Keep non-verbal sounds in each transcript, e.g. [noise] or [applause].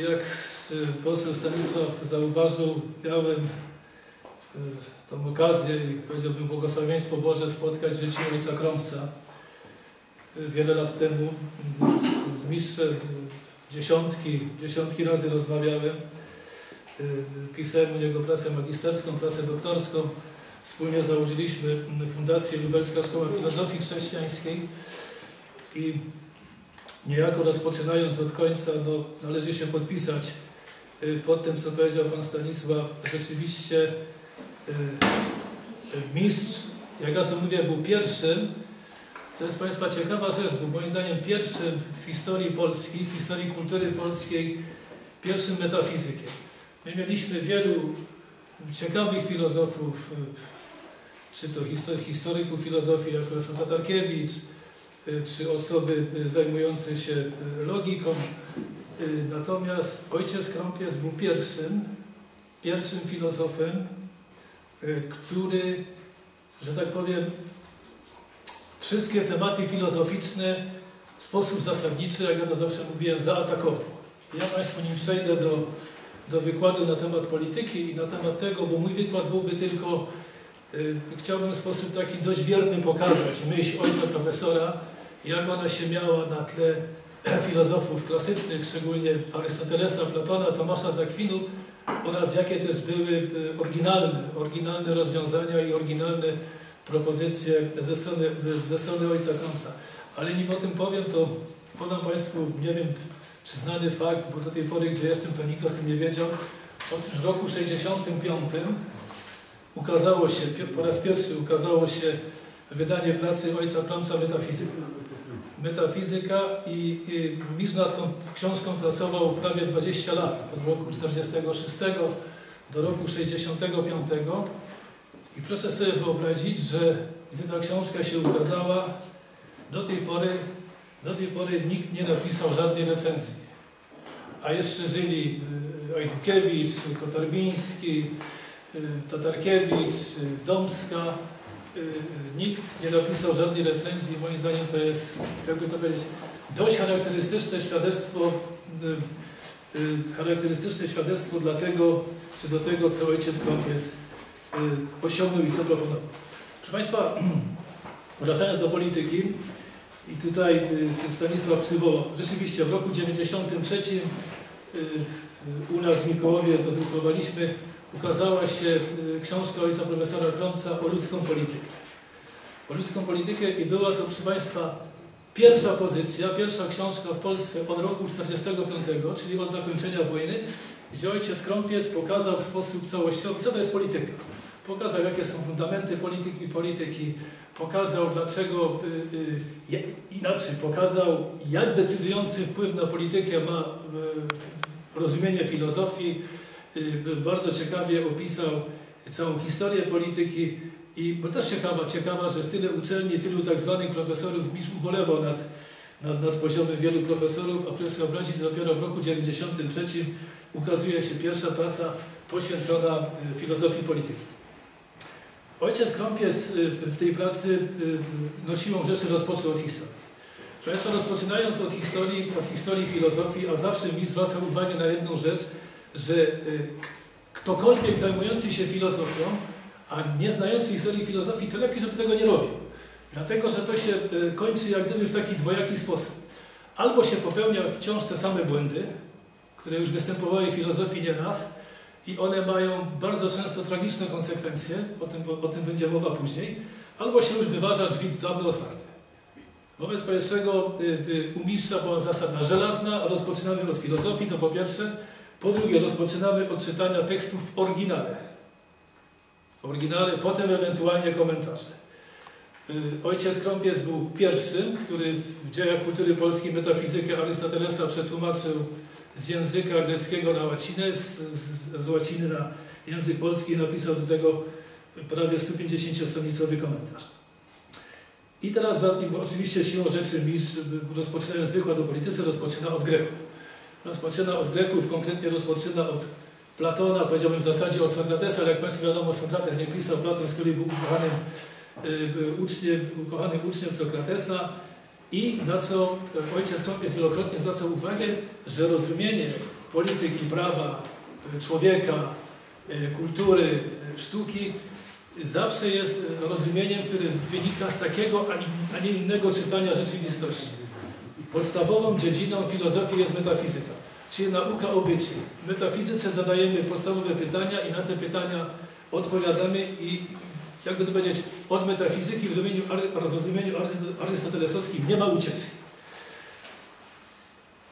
y, jak s- poseł Stanisław zauważył, miałem y, tą okazję i powiedziałbym błogosławieństwo Boże spotkać dzieci ojca Krąbca y, wiele lat temu. Z, z mistrzem y, dziesiątki, dziesiątki razy rozmawiałem. Y, Pisałem u niego pracę magisterską, pracę doktorską. Wspólnie założyliśmy Fundację Lubelska Szkoła Filozofii Chrześcijańskiej i niejako rozpoczynając od końca, no, należy się podpisać y, pod tym, co powiedział Pan Stanisław. Rzeczywiście y, y, mistrz, jak ja to mówię, był pierwszym. To jest Państwa ciekawa rzecz, był moim zdaniem pierwszym w historii Polski, w historii kultury polskiej, pierwszym metafizykiem. My mieliśmy wielu ciekawych filozofów, czy to histo- historyków filozofii, jak profesor Tatarkiewicz, czy osoby y, zajmujące się y, logiką. Y, Natomiast ojciec Krąpiec był pierwszym, pierwszym filozofem, y, który, że tak powiem, wszystkie tematy filozoficzne w sposób zasadniczy, jak ja to zawsze mówiłem, zaatakował. Ja Państwu nim przejdę do, do wykładu na temat polityki i na temat tego, bo mój wykład byłby tylko, y, chciałbym w sposób taki dość wierny pokazać myśl ojca profesora, jak ona się miała na tle [clears throat] filozofów klasycznych, szczególnie Arystotelesa, Platona, Tomasza z Akwinu oraz jakie też były y, oryginalne, oryginalne rozwiązania i oryginalne propozycje ze strony, ze strony ojca Krąca. Ale nim o tym powiem, to podam Państwu, nie wiem, czy znany fakt, bo do tej pory, gdzie jestem, to nikt o tym nie wiedział. Otóż w roku 65 ukazało się, po raz pierwszy ukazało się wydanie pracy ojca Krąca Metafizyka. Metafizyka i, i Misz nad tą książką pracował prawie 20 lat, od roku 46 do roku 65. I proszę sobie wyobrazić, że gdy ta książka się ukazała, do tej pory, do tej pory nikt nie napisał żadnej recenzji. A jeszcze żyli y, Ojdukiewicz, Kotarbiński, Tatarkiewicz, y, Domska. Y, Nikt nie napisał żadnej recenzji. Moim zdaniem to jest, jakby to powiedzieć, dość charakterystyczne świadectwo, y, y, charakterystyczne świadectwo dla tego, czy do tego, co ojciec Kąpiec y, osiągnął i co proponował. Proszę Państwa, [clears throat] wracając do polityki, i tutaj y, Stanisław przywołał, rzeczywiście w roku 93 y, y, u nas w Mikołowie dodrukowaliśmy, ukazała się y, książka ojca profesora Krąca o ludzką politykę. O ludzką politykę i była to, proszę Państwa, pierwsza pozycja, pierwsza książka w Polsce od roku 45, czyli od zakończenia wojny, gdzie ojciec Krąpiec pokazał w sposób całościowy, co to jest polityka. Pokazał, jakie są fundamenty polityki, polityki, pokazał, dlaczego, y, y, inaczej, pokazał, jak decydujący wpływ na politykę ma y, rozumienie filozofii. Y, bardzo ciekawie opisał całą historię polityki i bo też ciekawa, ciekawa, że tyle uczelni, tylu tak zwanych profesorów Misz ubolewał nad, nad, nad poziomem wielu profesorów, a proszę wyobrazić, że dopiero w roku 1993 ukazuje się pierwsza praca poświęcona y, filozofii polityki. Ojciec Krąpiec y, w tej pracy no siłą rzeczy rozpoczął od historii. Państwa, rozpoczynając od historii, od historii filozofii, a zawsze mi zwracał uwagę na jedną rzecz, że y, ktokolwiek zajmujący się filozofią, a nie znający historii filozofii, to lepiej, żeby tego nie robił. Dlatego, że to się y, kończy jak gdyby w taki dwojaki sposób. Albo się popełnia wciąż te same błędy, które już występowały w filozofii nie raz, i one mają bardzo często tragiczne konsekwencje, o tym, o tym będzie mowa później, albo się już wyważa drzwi dawno otwarte. Wobec powyższego y, u była zasada żelazna, rozpoczynamy od filozofii, to po pierwsze. Po drugie, rozpoczynamy od czytania tekstów w oryginale. Oryginale, potem ewentualnie komentarze. Y, Ojciec Krąpiec był pierwszym, który w dziejach kultury polskiej metafizykę Arystotelesa przetłumaczył z języka greckiego na łacinę, z, z, z łaciny na język polski i napisał do tego prawie 150-stronicowy komentarz. I teraz oczywiście siłą rzeczy mistrz, rozpoczynając wykład o polityce, rozpoczyna od Greków. Rozpoczyna od Greków, konkretnie rozpoczyna od Platona, powiedziałbym w zasadzie od Sokratesa, ale jak Państwu wiadomo, Sokrates nie pisał, Platon z kolei był ukochanym, y, był uczniem, ukochanym uczniem Sokratesa I na co ojciec Kąpiec wielokrotnie zwracał uwagę, że rozumienie polityki, prawa, człowieka, kultury, sztuki zawsze jest rozumieniem, które wynika z takiego, a nie innego czytania rzeczywistości. Podstawową dziedziną filozofii jest metafizyka, czyli nauka o bycie. W metafizyce zadajemy podstawowe pytania i na te pytania odpowiadamy i jakby to powiedzieć, od metafizyki w rozumieniu, w rozumieniu arystotelesowskim nie ma ucieczki.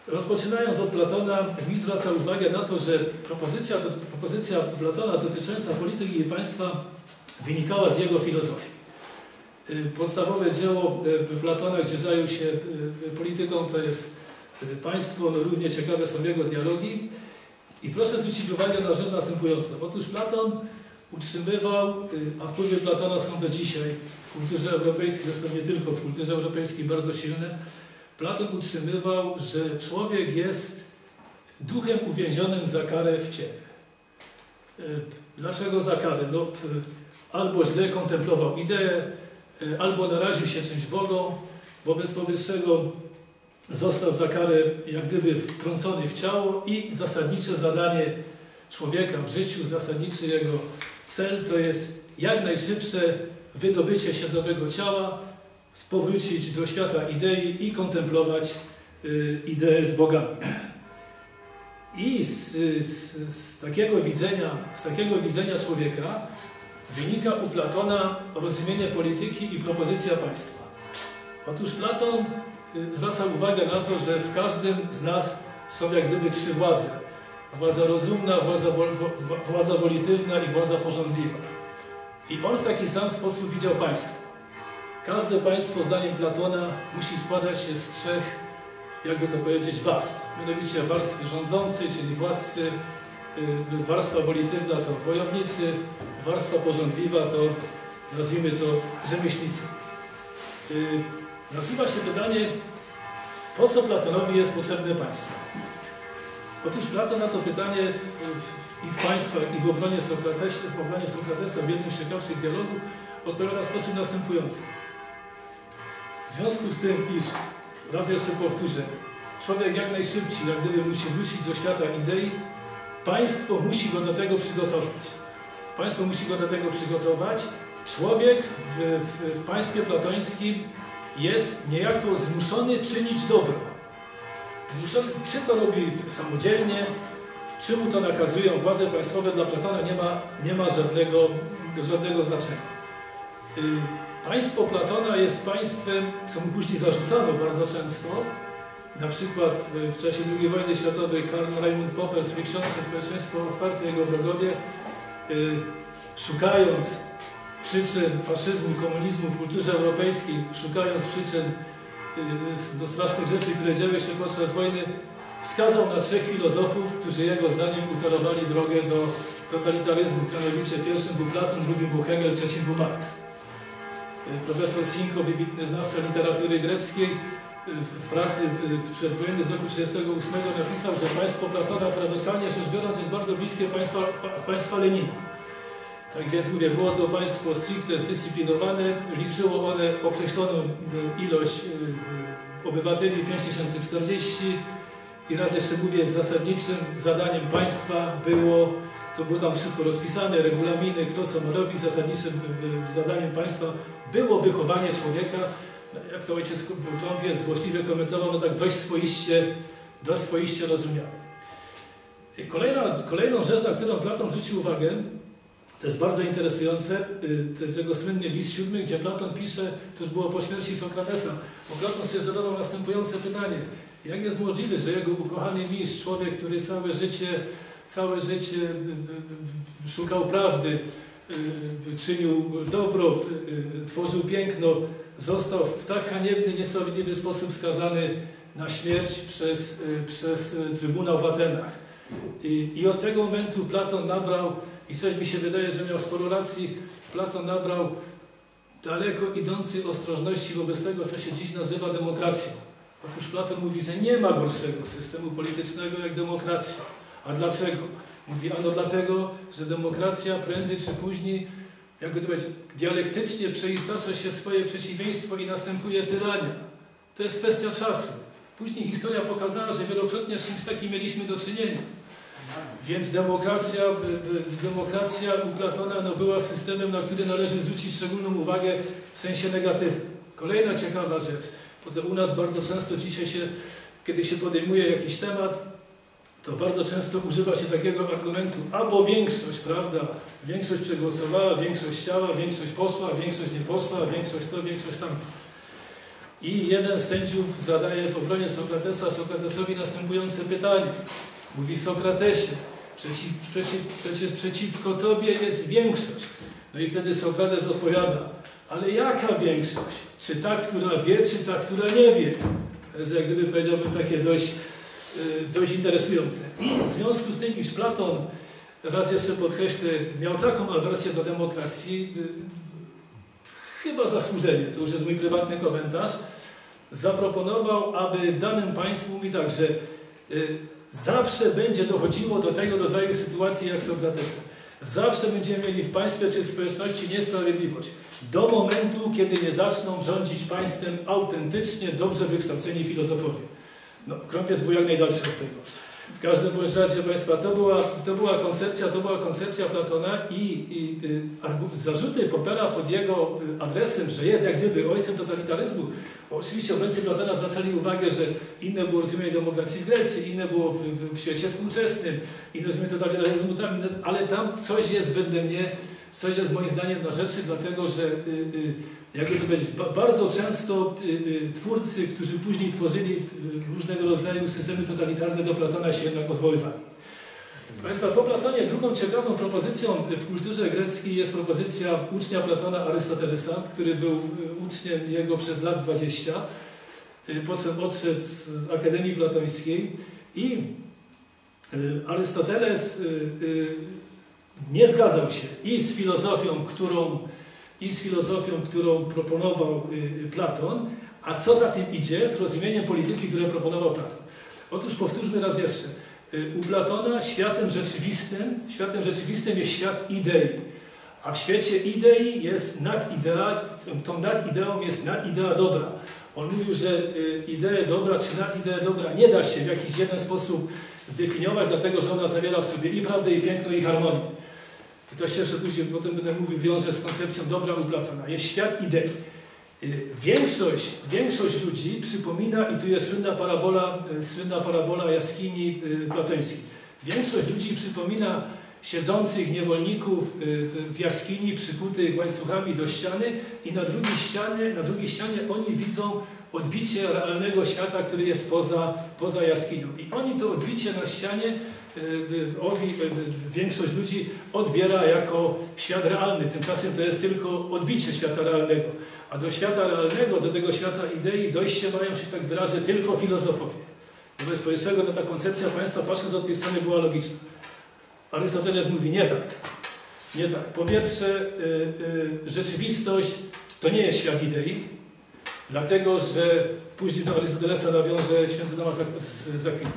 Rozpoczynając od Platona, mi zwraca uwagę na to, że propozycja, propozycja Platona dotycząca polityki i państwa wynikała z jego filozofii. Y, podstawowe dzieło y, Platona, gdzie zajął się y, polityką, to jest Państwo, no równie ciekawe są jego dialogi. I proszę zwrócić uwagę na rzecz następującą. Otóż Platon utrzymywał, a wpływy Platona są do dzisiaj w kulturze europejskiej, zresztą nie tylko w kulturze europejskiej, bardzo silne. Platon utrzymywał, że człowiek jest duchem uwięzionym za karę w ciele. Dlaczego za karę? No, albo źle kontemplował ideę, albo naraził się czymś Bogom, wobec powyższego został za karę jak gdyby wtrącony w ciało i zasadnicze zadanie człowieka w życiu, zasadniczy jego cel to jest jak najszybsze wydobycie się z owego ciała, powrócić do świata idei i kontemplować y, ideę z bogami. I z, z, z, takiego widzenia, z takiego widzenia człowieka wynika u Platona rozumienie polityki i propozycja państwa. Otóż Platon y, zwraca uwagę na to, że w każdym z nas są jak gdyby trzy władze. Władza rozumna, władza, władza wolitywna i władza porządliwa. I on w taki sam sposób widział państwo. Każde państwo, zdaniem Platona, musi składać się z trzech, jakby to powiedzieć, warstw. Mianowicie warstwy rządzącej, czyli władcy, warstwa wolitywna to wojownicy, warstwa porządliwa to, nazwijmy to, rzemieślnicy. Yy, nazywa się pytanie, po co Platonowi jest potrzebne państwo? Otóż Platon na to pytanie i w państwach, i w obronie Sokratesa, w obronie Sokratesa w jednym z ciekawszych dialogów odpowiada w sposób następujący. W związku z tym, iż, raz jeszcze powtórzę, człowiek jak najszybciej, jak gdyby musi wrócić do świata idei, państwo musi go do tego przygotować. Państwo musi go do tego przygotować. Człowiek w, w, w państwie platońskim jest niejako zmuszony czynić dobro. Zmuszony, czy to robi samodzielnie, czy mu to nakazują władze państwowe, dla Platona nie ma, nie ma żadnego, żadnego znaczenia. Y, państwo Platona jest państwem, co mu później zarzucano bardzo często, na przykład w, czasie II wojny światowej Karl Raimund Popper w swej książce Społeczeństwo otwarte jego wrogowie Y, szukając przyczyn faszyzmu, komunizmu w kulturze europejskiej, szukając przyczyn y, do strasznych rzeczy, które działy się podczas wojny, wskazał na trzech filozofów, którzy jego zdaniem utorowali drogę do totalitaryzmu. Mianowicie pierwszym był Platon, drugim był Hegel, trzecim był Marx. Y, profesor Sinko, wybitny znawca literatury greckiej, w pracy przedwojennej z roku 1938 napisał, że państwo Platona paradoksalnie rzecz biorąc jest bardzo bliskie państwa, państwa Lenina. Tak więc mówię, było to państwo stricte zdyscyplinowane, liczyło one określoną ilość obywateli 5040 i raz jeszcze mówię, zasadniczym zadaniem państwa było, to było tam wszystko rozpisane, regulaminy, kto co ma robić, zasadniczym zadaniem państwa było wychowanie człowieka jak to ojciec Kląpiec złośliwie komentował, no tak dość swoiście, dość swoiście rozumiały. Kolejna, kolejną rzecz, na którą Platon zwrócił uwagę, to jest bardzo interesujące, y, to jest jego słynny list siódmy, gdzie Platon pisze, to już było po śmierci Sokratesa, bo Platon sobie zadawał następujące pytanie. Jak jest możliwe, że jego ukochany mistrz, człowiek, który całe życie, całe życie y, y, szukał prawdy, czynił dobro, tworzył piękno, został w tak haniebny, niesprawiedliwy sposób skazany na śmierć przez, y, przez y, Trybunał w Atenach. I, I od tego momentu Platon nabrał, i coś mi się wydaje, że miał sporo racji, Platon nabrał daleko idącej ostrożności wobec tego, co się dziś nazywa demokracją. Otóż Platon mówi, że nie ma gorszego systemu politycznego jak demokracja. A dlaczego? Mówi, ano dlatego, że demokracja prędzej czy później jakby to powiedzieć, dialektycznie przeistacza się swoje przeciwieństwo i następuje tyrania. To jest kwestia czasu. Później historia pokazała, że wielokrotnie z czymś takim mieliśmy do czynienia. Więc demokracja, demokracja u Platona no, była systemem, na który należy zwrócić szczególną uwagę w sensie negatywnym. Kolejna ciekawa rzecz. Potem u nas bardzo często dzisiaj się, kiedy się podejmuje jakiś temat, to bardzo często używa się takiego argumentu, albo większość, prawda, większość przegłosowała, większość chciała, większość poszła, większość nie poszła, większość to, większość tam. I jeden z sędziów zadaje w obronie Sokratesa Sokratesowi następujące pytanie. Mówi Sokratesie, przeciw, przeciw, przecież przeciwko Tobie jest większość. No i wtedy Sokrates odpowiada, ale jaka większość? Czy ta, która wie, czy ta, która nie wie? To jest jak gdyby powiedziałbym takie dość, dość interesujące. W związku z tym, iż Platon, raz jeszcze podkreślę, miał taką awersję do demokracji, y, chyba zasłużenie, to już jest mój prywatny komentarz, zaproponował, aby danym państwu, mówi tak, że y, zawsze będzie dochodziło do tego rodzaju sytuacji jak Sokratesa. Zawsze będziemy mieli w państwie czy w społeczności niesprawiedliwość. Do momentu, kiedy nie zaczną rządzić państwem autentycznie dobrze wykształceni filozofowie. No, Krąpiec był jak najdalszy od tego. W każdym bądź razie Państwa, to była, to była koncepcja, to była koncepcja Platona i, i y, zarzuty Popera pod jego y, adresem, że jest jak gdyby ojcem totalitaryzmu. Oczywiście obrońcy Platona zwracali uwagę, że inne było rozumienie demokracji w Grecji, inne było w, w, w świecie współczesnym, inne rozumienie totalitaryzmu tam, ale tam coś jest wedle mnie, coś jest moim zdaniem na rzeczy, dlatego że y, y, jakby to powiedzieć, bardzo często y, y, twórcy, którzy później tworzyli y, różnego rodzaju systemy totalitarne do Platona się jednak odwoływali. Państwa, po Platonie drugą ciekawą propozycją w kulturze greckiej jest propozycja ucznia Platona Arystotelesa, który był uczniem jego przez lat 20, po czym odszedł z Akademii Platońskiej i Arystoteles nie zgadzał się i z filozofią, którą i z filozofią, którą proponował y, Platon, a co za tym idzie z rozumieniem polityki, które proponował Platon. Otóż powtórzmy raz jeszcze. Y, u Platona światem rzeczywistym, światem rzeczywistym jest świat idei. A w świecie idei jest nadidea, tą nadideą jest nadidea dobra. On mówił, że y, ideę dobra czy nadideę dobra nie da się w jakiś jeden sposób zdefiniować, dlatego że ona zawiera w sobie i prawdę, i piękno, i harmonię. To się jeszcze później, potem będę mówił, wiąże z koncepcją dobra u Platona. Jest świat idei. Y, większość, większość ludzi przypomina, i tu jest słynna parabola, y, słynna parabola jaskini y, platońskiej. Większość ludzi przypomina siedzących niewolników w jaskini przykutych łańcuchami do ściany i na drugiej ścianie, na drugiej ścianie oni widzą odbicie realnego świata, który jest poza, poza jaskinią. I oni to odbicie na ścianie owi, większość ludzi odbiera jako świat realny. Tymczasem to jest tylko odbicie świata realnego. A do świata realnego, do tego świata idei dojście mają się tak wyrażę tylko filozofowie. Wobec powyższego no, ta koncepcja państwa patrząc od tej strony była logiczna. Arystoteles mówi nie tak. Nie tak. Po pierwsze, y, y, rzeczywistość to nie jest świat idei, dlatego że później do Arystotelesa nawiąże święty Tomasz z Akwinu.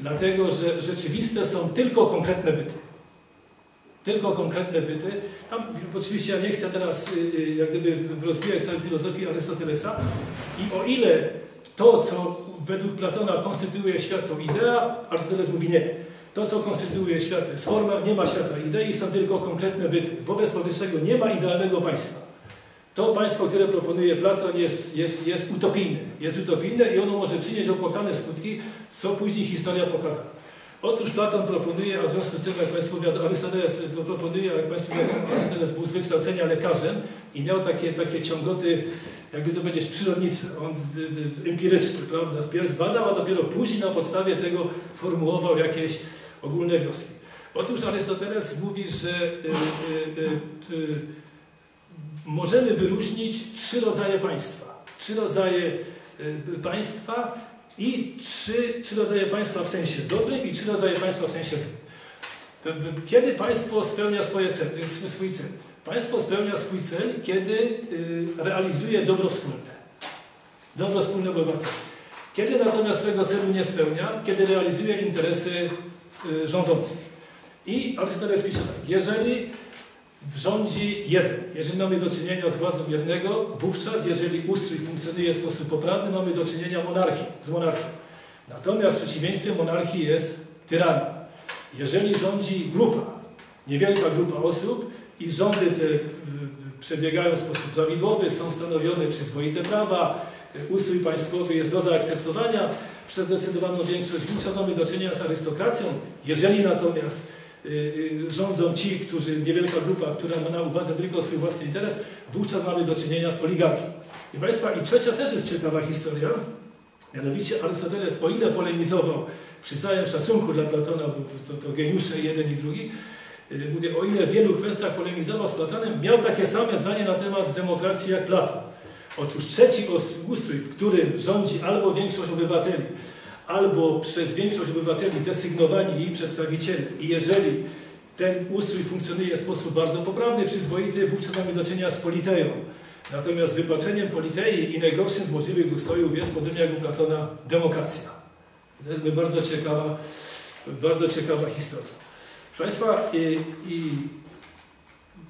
Dlatego, że rzeczywiste są tylko konkretne byty. Tylko konkretne byty. Tam oczywiście ja nie chcę teraz y, y, jak gdyby rozwijać całej filozofii Arystotelesa i o ile to, co według Platona konstytuuje świat, to idea, Arystoteles mówi nie. To, co konstytuuje świat, to jest forma, nie ma świata idei, są tylko konkretne byty. Wobec powyższego nie ma idealnego państwa. To państwo, które proponuje Platon jest, jest, jest utopijne. Jest utopijne i ono może przynieść opłakane skutki, co później historia pokazała. Otóż Platon proponuje, a w związku z tym, jak Państwo wiadomo, Arystoteles proponuje, jak Państwo wiadomo, Arystoteles był z wykształcenia lekarzem i miał takie, takie ciągoty, jakby to powiedzieć, przyrodnicze, on y, y, empiryczny, prawda? Wpierw zbadał, a dopiero później na podstawie tego formułował jakieś ogólne wnioski. Otóż Arystoteles mówi, że y, możemy wyróżnić trzy rodzaje państwa. Trzy rodzaje y, państwa i trzy, trzy rodzaje państwa w sensie dobrym i trzy rodzaje państwa w sensie złym. Kiedy państwo spełnia swoje cel, y, swój cel? Państwo spełnia swój cel, kiedy y, realizuje dobro wspólne. Dobro wspólne obywateli. Kiedy natomiast swego celu nie spełnia, kiedy realizuje interesy rządzących. I Arystoteles pisze tak, jeżeli rządzi jeden. Jeżeli mamy do czynienia z władzą jednego, wówczas, jeżeli ustrój funkcjonuje w sposób poprawny, mamy do czynienia monarchii, z monarchią. Natomiast w przeciwieństwie monarchii jest tyrania. Jeżeli rządzi grupa, niewielka grupa osób i rządy te przebiegają w sposób prawidłowy, są stanowione przyzwoite prawa, ustrój państwowy jest do zaakceptowania przez zdecydowaną większość, wówczas mamy do czynienia z arystokracją. Jeżeli natomiast y, y, rządzą ci, którzy, niewielka grupa, która ma na uwadze tylko swój własny interes, wówczas mamy do czynienia z oligarchią. I Państwa, i trzecia też jest ciekawa historia, mianowicie Arystoteles, o ile polemizował przy całym szacunku dla Platona, bo to, to geniusze jeden i drugi, y, mówię, o ile w wielu kwestiach polemizował z Platonem, miał takie same zdanie na temat demokracji jak Platon. Otóż trzeci ustrój, w którym rządzi albo większość obywateli, albo przez większość obywateli desygnowani jej przedstawicieli i jeżeli ten ustrój funkcjonuje w sposób bardzo poprawny, przyzwoity, wówczas mamy do czynienia z politeją. Natomiast wypaczeniem politei i najgorszym z możliwych ustrojów jest, podobnie jak u Platona, demokracja. To jest bardzo ciekawa, bardzo ciekawa historia. Proszę Państwa, i, i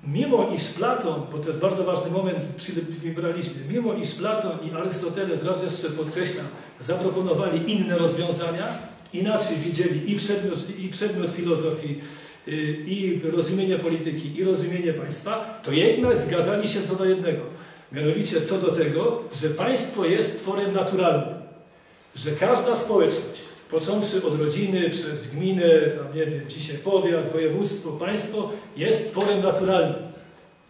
mimo iż Platon, bo to jest bardzo ważny moment przy liberalizmie, mimo iż Platon i Arystoteles, raz jeszcze podkreślam, zaproponowali inne rozwiązania, inaczej widzieli i przedmiot, i przedmiot filozofii, y, i rozumienie polityki, i rozumienie państwa, to jednak zgadzali się co do jednego. Mianowicie co do tego, że państwo jest stworem naturalnym. Że każda społeczność, począwszy od rodziny, przez gminę, tam nie wiem, dzisiaj powiat, województwo, państwo, jest tworem naturalnym.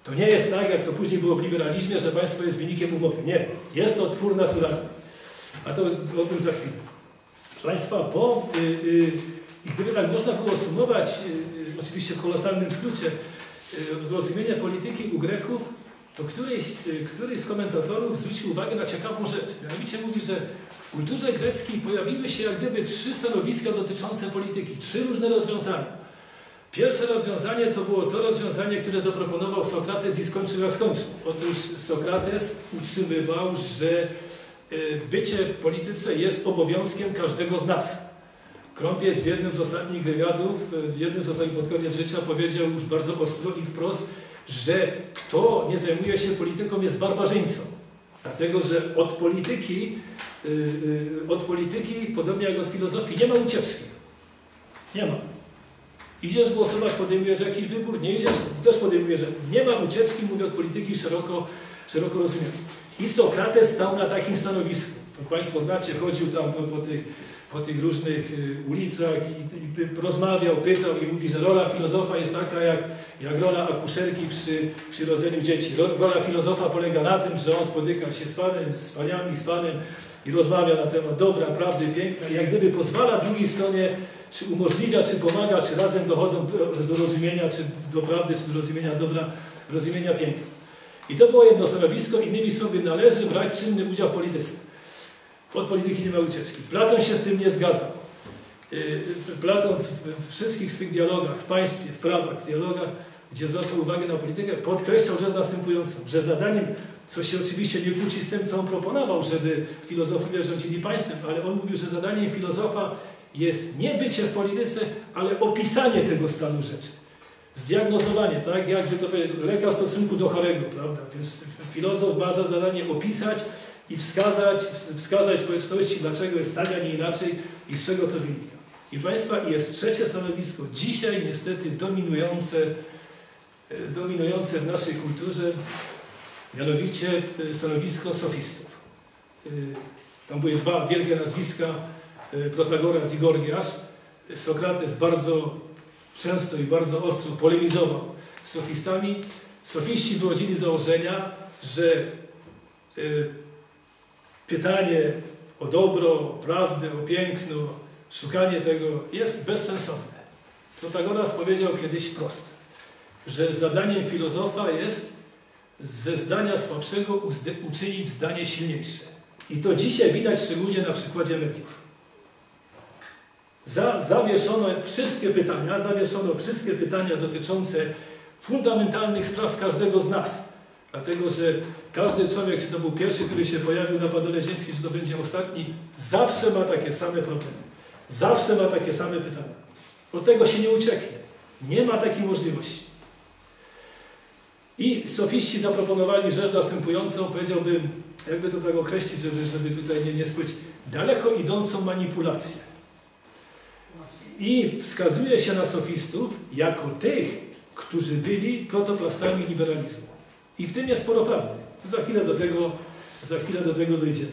To nie jest tak, jak to później było w liberalizmie, że państwo jest wynikiem umowy. Nie, jest to twór naturalny. A to o tym za chwilę. Proszę Państwa, bo yy, yy, i gdyby tak można było sumować, yy, oczywiście w kolosalnym skrócie, rozumienie polityki u Greków, to któryś, któryś z komentatorów zwrócił uwagę na ciekawą rzecz. Mianowicie mówi, że w kulturze greckiej pojawiły się jak gdyby trzy stanowiska dotyczące polityki, trzy różne rozwiązania. Pierwsze rozwiązanie to było to rozwiązanie, które zaproponował Sokrates i skończył jak skończył. Otóż Sokrates utrzymywał, że e, bycie w polityce jest obowiązkiem każdego z nas. Krąpiec w jednym z ostatnich wywiadów, e, w jednym z ostatnich pod koniec życia powiedział już bardzo ostro i wprost, że kto nie zajmuje się polityką jest barbarzyńcą. Dlatego, że od polityki, e, od polityki, podobnie jak od filozofii, nie ma ucieczki. Nie ma. Idziesz głosować, podejmujesz jakiś wybór, nie idziesz, też podejmujesz. Nie ma ucieczki, mówię od polityki szeroko, szeroko rozumiem. I Sokrates stał na takim stanowisku. To Państwo znacie, chodził tam po, po, tych, po tych różnych y, ulicach i, i, rozmawiał, pytał i mówi, że rola filozofa jest taka jak, jak rola akuszerki przy, przy rodzeniu dzieci. Rola filozofa polega na tym, że on spotyka się z Panem, z Paniami, z Panem i rozmawia na temat dobra, prawdy, piękna i jak gdyby pozwala drugiej stronie czy umożliwia, czy pomaga, czy razem dochodzą do, do rozumienia, czy do prawdy, czy do rozumienia dobra, rozumienia piękna. I to było jedno stanowisko, innymi słowy należy brać czynny udział w polityce. Od polityki nie ma ucieczki. Platon się z tym nie zgadzał. Y, Platon w wszystkich swych dialogach, w państwie, w prawach, w dialogach, gdzie zwracał uwagę na politykę, podkreślał rzecz następującą, że zadaniem, co się oczywiście nie kłóci z tym, co on proponował, żeby filozofowie rządzili państwem, ale on mówił, że zadaniem filozofa jest nie bycie w polityce, ale opisanie tego stanu rzeczy. Zdiagnozowanie, tak? Jakby to powiedzieć, lekarz w stosunku do chorego, prawda? Więc filozof ma za zadanie opisać i wskazać, wskazać społeczności, dlaczego jest tak, a nie inaczej i z czego to wynika. I Państwa, jest trzecie stanowisko, dzisiaj niestety dominujące, e, dominujące w naszej kulturze, mianowicie e, stanowisko sofistów. E, tam były dwa wielkie nazwiska, Protagoras i Gorgiasz, Sokrates bardzo często i bardzo ostro polemizował z sofistami. Sofiści wychodzili z założenia, że pytanie o dobro, o prawdę, o piękno, szukanie tego jest bezsensowne. Protagoras powiedział kiedyś wprost, że zadaniem filozofa jest ze zdania słabszego uczynić zdanie silniejsze. I to dzisiaj widać szczególnie na przykładzie mediów. Za, zawieszono wszystkie pytania, zawieszono wszystkie pytania dotyczące fundamentalnych spraw każdego z nas. Dlatego, że każdy człowiek, czy to był pierwszy, który się pojawił na Padole Ziemskiej, czy to będzie ostatni, zawsze ma takie same problemy. Zawsze ma takie same pytania. Od tego się nie ucieknie. Nie ma takiej możliwości. I sofiści zaproponowali rzecz następującą, powiedziałbym, jakby to tak określić, żeby, żeby tutaj nie, nie spłyć, daleko idącą manipulację. I wskazuje się na sofistów jako tych, którzy byli protoplastami liberalizmu. I w tym jest sporo prawdy. Za chwilę do tego, za chwilę do tego dojdziemy.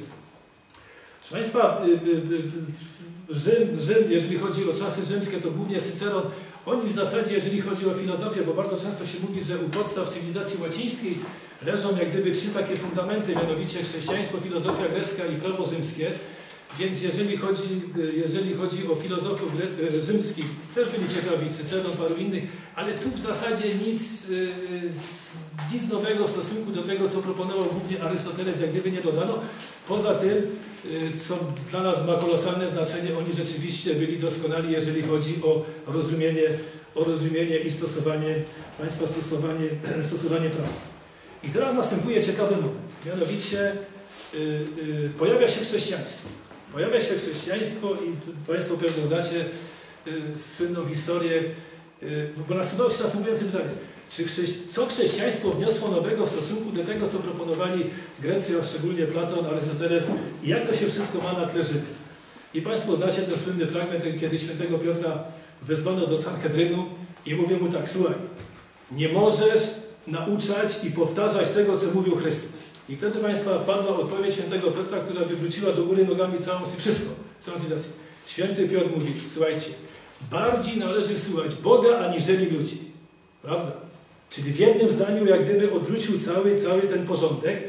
Proszę Państwa, y, y, y, Rzym, Rzym, jeżeli chodzi o czasy rzymskie, to głównie Cyceron, oni w zasadzie, jeżeli chodzi o filozofię, bo bardzo często się mówi, że u podstaw cywilizacji łacińskiej leżą jak gdyby trzy takie fundamenty, mianowicie chrześcijaństwo, filozofia grecka i prawo rzymskie. Więc jeżeli chodzi, jeżeli chodzi o filozofów rzymskich, też byli ciekawi, Cyceron, paru innych, ale tu w zasadzie nic, nic nowego w stosunku do tego, co proponował głównie Arystoteles, jak gdyby nie dodano. Poza tym, co dla nas ma kolosalne znaczenie, oni rzeczywiście byli doskonali, jeżeli chodzi o rozumienie, o rozumienie i stosowanie państwa, stosowanie, [clears throat] stosowanie prawa. I teraz następuje ciekawy moment, mianowicie yy, pojawia się chrześcijaństwo. Pojawia się chrześcijaństwo i Państwo pewnie znacie yy, słynną historię, bo nasuwało się następujące pytanie. Czy chrześci co chrześcijaństwo wniosło nowego w stosunku do tego, co proponowali Grecy, a szczególnie Platon, Arystoteles i jak to się wszystko ma na tle życia? I Państwo znacie ten słynny fragment, kiedy świętego Piotra wezwano do Sanhedrynu i mówię mu tak, słuchaj, nie możesz nauczać i powtarzać tego, co mówił Chrystus. I wtedy Państwa padła odpowiedź świętego Piotra, która wywróciła do góry nogami całą wszystko, całą cywilizację. Święty Piotr mówi, słuchajcie, bardziej należy słuchać Boga aniżeli ludzi. Prawda? Czyli w jednym zdaniu jak gdyby odwrócił cały, cały ten porządek.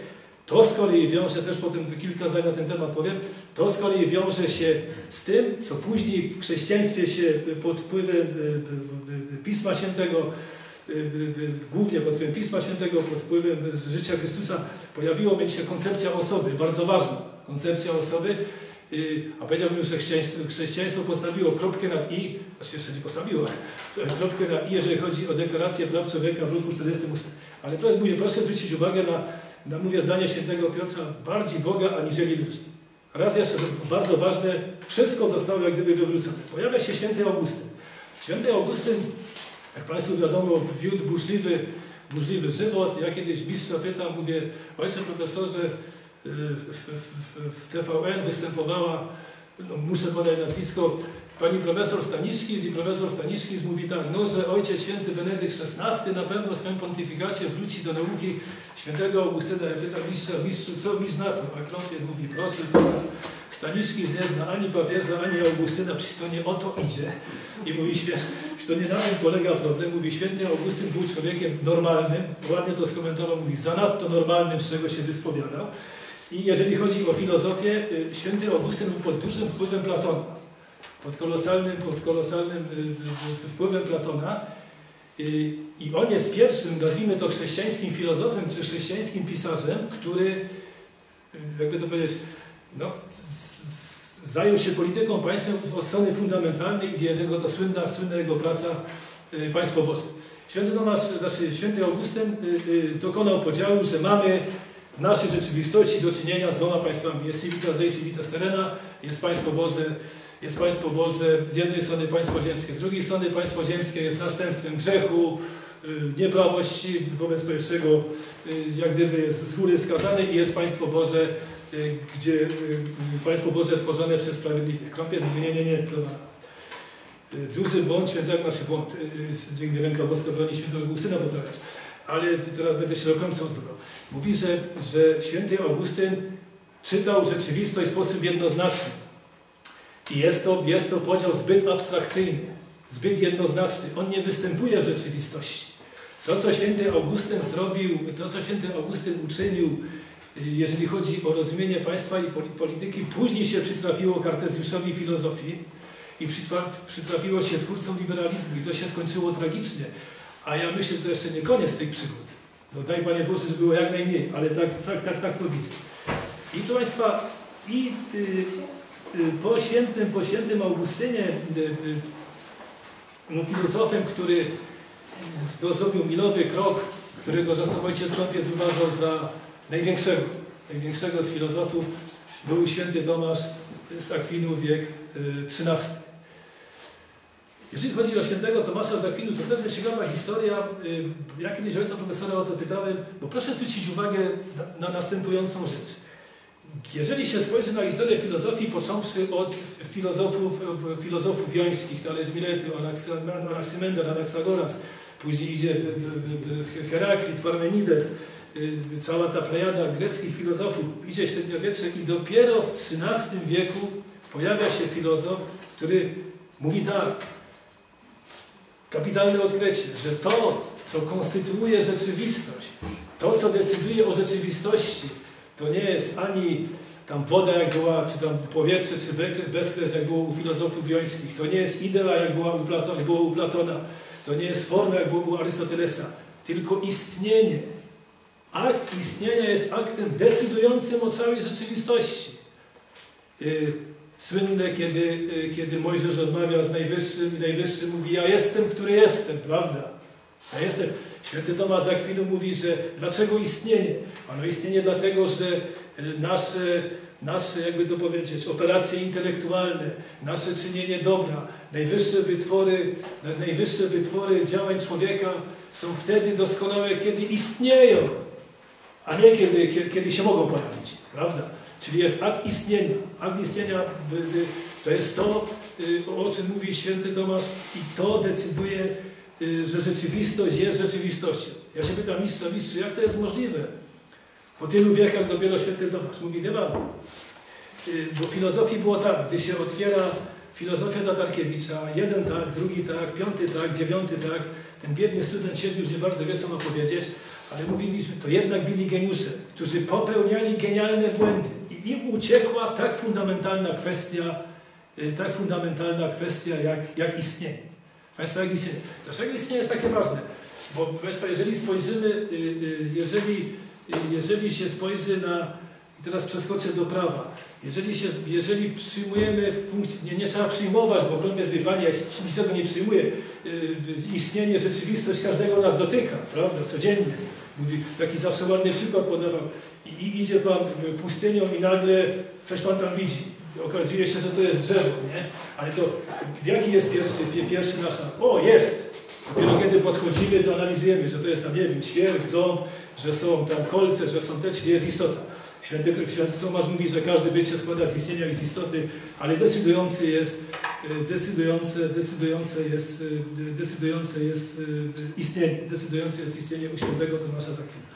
To z kolei wiąże, też potem kilka zdań na ten temat powiem, to z kolei wiąże się z tym, co później w chrześcijaństwie się pod wpływem e, e, e, Pisma Świętego, głównie pod wpływem Pisma Świętego, pod wpływem życia Chrystusa, pojawiła będzie się koncepcja osoby, bardzo ważna koncepcja osoby, a powiedziałbym, że chrześcijaństwo, chrześcijaństwo postawiło kropkę nad i, znaczy jeszcze nie postawiło, kropkę nad i, jeżeli chodzi o deklarację praw człowieka w roku 48. Ale teraz mówię, proszę zwrócić uwagę na, na mówię zdanie świętego Piotra, bardziej Boga aniżeli ludzi. Raz jeszcze, bardzo ważne, wszystko zostało jak gdyby wywrócone. Pojawia się święty Augustyn. Święty Augustyn, jak Państwu wiadomo, wiódł burzliwy, burzliwy żywot. Ja kiedyś mistrza pytam, mówię, ojcze profesorze, w, w, w TVN występowała, no muszę podać nazwisko, pani profesor Staniszkis i profesor Staniszkis mówi tak, no, że ojciec święty Benedykt XVI na pewno w swoim pontyfikacie wróci do nauki świętego Augustyna. Ja pytam mistrza, mistrzu, co mistrz na to? A Kląpiec mówi, proszę Staniszkis nie zna ani papieża, ani Augustyna, przecież to nie o to idzie. I mówi, to nie na tym polega problem. Mówi, święty Augustyn był człowiekiem normalnym, ładnie to skomentował, mówi, zanadto normalnym, z czego się wyspowiadał. I jeżeli chodzi o filozofię, y, święty Augustyn był pod dużym wpływem Platona. Pod kolosalnym, pod kolosalnym y, y, wpływem Platona. I on jest pierwszym, nazwijmy to chrześcijańskim filozofem, czy chrześcijańskim pisarzem, który, jakby to powiedzieć, no, zajął się polityką państwem od strony fundamentalnej i jest jego to słynna, słynna jego praca Państwo Boże. Święty Tomasz, znaczy święty Augustyn dokonał podziału, że mamy w naszej rzeczywistości do czynienia z dwoma państwami. Jest Civitas Dei, Civitas Terena, jest Państwo Boże, jest Państwo Boże, z jednej strony państwo ziemskie, z drugiej strony państwo ziemskie jest następstwem grzechu, y, nieprawości, wobec pierwszego y, jak gdyby jest z góry skazane i jest Państwo Boże, y, gdzie Państwo Boże tworzone przez sprawiedliwych. Krąpiec nie, nie, nie, proszę Duży błąd, świętego nasz błąd, dzięki ręka boska broni świętego Augustyna poprawiać ale teraz będę końca odbywał. Mówi, że, że święty Augustyn czytał rzeczywistość w sposób jednoznaczny. I jest to, jest to podział zbyt abstrakcyjny, zbyt jednoznaczny. On nie występuje w rzeczywistości. To, co święty Augustyn zrobił, to, co święty Augustyn uczynił, jeżeli chodzi o rozumienie państwa i polityki, później się przytrafiło Kartezjuszowi filozofii i przytrafiło się twórcom liberalizmu i to się skończyło tragicznie. A ja myślę, że to jeszcze nie koniec tych przygód. No daj Panie Boże, żeby było jak najmniej, ale tak, tak, tak, tak to widzę. I proszę Państwa, i y, y, po, świętym, po świętym Augustynie, y, y no, filozofem, który zrobił milowy krok, którego zresztą ojciec Kąpiec uważał za największego, największego z filozofów, był święty Tomasz z Akwinu, wiek XIII. Jeżeli chodzi o świętego Tomasza z Akwinu, to też jest ciekawa historia. Y, ja kiedyś ojca profesora o to pytałem, bo proszę zwrócić uwagę na, na następującą rzecz. Jeżeli się spojrzy na historię filozofii, począwszy od filozofów, filozofów jońskich, to jest Miletu, Anaximender, Anaxagoras, później idzie Heraklit, Parmenides, cała ta plejada greckich filozofów, idzie średniowiecze i dopiero w XIII wieku pojawia się filozof, który mówi tak, kapitalne odkrycie, że to, co konstytuuje rzeczywistość, to, co decyduje o rzeczywistości, to nie jest ani tam woda, jak była, czy tam powietrze, czy bezkres, jak było u filozofów jońskich, to nie jest idea, jak była u Platona, było u Platona, to nie jest forma, jak było u Arystotelesa, tylko istnienie. Akt istnienia jest aktem decydującym o całej rzeczywistości. Y, słynne, kiedy, y, kiedy Mojżesz rozmawia z Najwyższym i Najwyższy mówi, ja jestem, który jestem, prawda? Ja jestem. Święty Tomasz Akwinu mówi, że dlaczego istnienie? Ano istnienie dlatego, że y, nasze, nasze, jakby to powiedzieć, operacje intelektualne, nasze czynienie dobra, najwyższe wytwory, najwyższe wytwory działań człowieka są wtedy doskonałe, kiedy istnieją, a nie kiedy, kiedy, kiedy się mogą pojawić, prawda? Czyli jest akt istnienia. Akt istnienia to jest to, y, o czym mówi święty Tomasz i to decyduje, y, że rzeczywistość jest rzeczywistością. Ja się pytam mistrza, mistrzu, jak to jest możliwe? Po tylu wiekach dopiero święty Tomasz mówi, wie pan, y, bo filozofii było tak, gdy się otwiera filozofia Tatarkiewicza, jeden tak, drugi tak, piąty tak, dziewiąty tak, ten biedny student siedzi już nie bardzo wie, co ma powiedzieć, ale mówiliśmy, to jednak byli geniusze, którzy popełniali genialne błędy i im uciekła tak fundamentalna kwestia, y, tak fundamentalna kwestia jak, jak istnienie. Państwo, jak istnienie. Dlaczego istnienie jest takie ważne? Bo Państwa, jeżeli spojrzymy, y, jeżeli, jeżeli się spojrzy na, i teraz przeskoczę do prawa, jeżeli, się, jeżeli przyjmujemy w punkcie, nie, nie trzeba przyjmować, bo Kolumbia jest ja niczego nie przyjmuję, istnienie, rzeczywistość każdego nas dotyka, prawda, codziennie. Mówi, taki zawsze ładny przykład podawał. I, I, idzie pan pustynią i nagle coś pan tam widzi. Okazuje się, że to jest drzewo, nie? Ale to jaki jest pierwszy, pierwszy nasz O, jest! Dopiero kiedy podchodzimy, to analizujemy, że to jest tam, nie wiem, świerk, dom, że są tam kolce, że są teczki, jest istota. Święty, Święty Tomasz mówi, że każdy byt się składa z istnienia i z istoty, ale decydujący jest, e, decydujące, decydujące jest, e, decydujące jest e, istnienie, decydujące jest istnienie u świętego Tomasza za chwilę.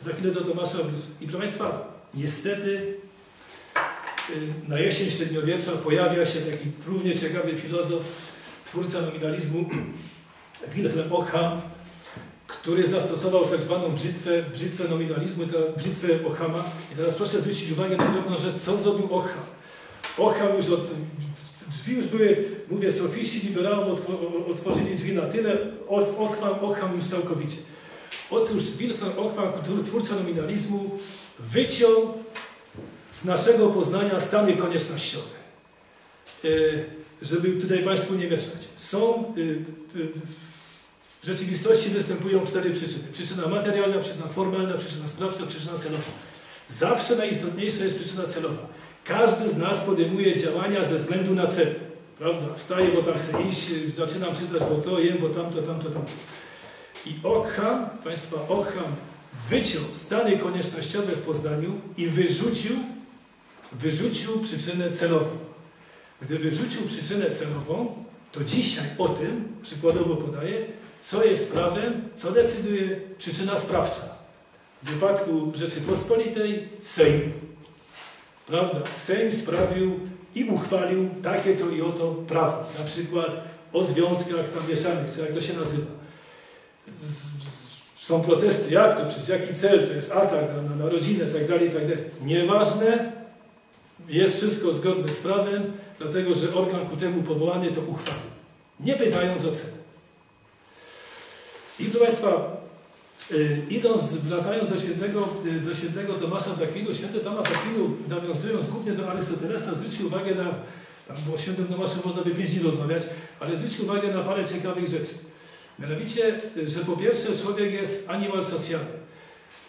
Za chwilę do Tomasza wrócę. I proszę Państwa, niestety na jesień średniowiecza pojawia się taki równie ciekawy filozof, twórca nominalizmu, Wilhelm Ockham, który zastosował tak zwaną brzytwę, brzytwę nominalizmu, brzytwę Ochama. I teraz proszę zwrócić uwagę na pewno, że co zrobił Ocham. Ocham już od, drzwi już były, mówię, sofiści liberałom otworzyli drzwi na tyle, Ocham, Ocham już całkowicie. Otóż Wilhelm Ocham, twórca nominalizmu, wyciął z naszego poznania stany koniecznościowe. E, żeby tutaj Państwu nie mieszać. Są e, w rzeczywistości występują cztery przyczyny. Przyczyna materialna, przyczyna formalna, przyczyna sprawcza, przyczyna celowa. Zawsze najistotniejsza jest przyczyna celowa. Każdy z nas podejmuje działania ze względu na cel. Prawda? Wstaję, bo tam chcę iść, zaczynam czytać, bo to jem, bo tamto, tamto, tamto. I Ockham, Państwa, Ockham wyciął stany koniecznościowe w Poznaniu i wyrzucił, wyrzucił przyczynę celową. Gdy wyrzucił przyczynę celową, to dzisiaj o tym, przykładowo podaję, co jest prawem, co decyduje przyczyna sprawcza. W wypadku Rzeczypospolitej Sejm. Prawda? Sejm sprawił i uchwalił takie to i oto prawo. Na przykład o związkach tam mieszanych, czy jak to się nazywa. są protesty, jak to, przecież jaki cel, to jest atak na, na, na rodzinę, tak dalej, tak dalej. Nieważne, jest wszystko zgodne z prawem, dlatego że organ ku temu powołany to uchwalił. Nie pytając o cel. I proszę Państwa, y, idąc, wracając do świętego, y, do świętego Tomasza z święty Tomasz z nawiązując głównie do Arystotelesa, zwrócił uwagę na, bo o świętym Tomaszu można by pięć dni rozmawiać, ale zwrócił uwagę na parę ciekawych rzeczy. Mianowicie, że po pierwsze człowiek jest animal socjalny.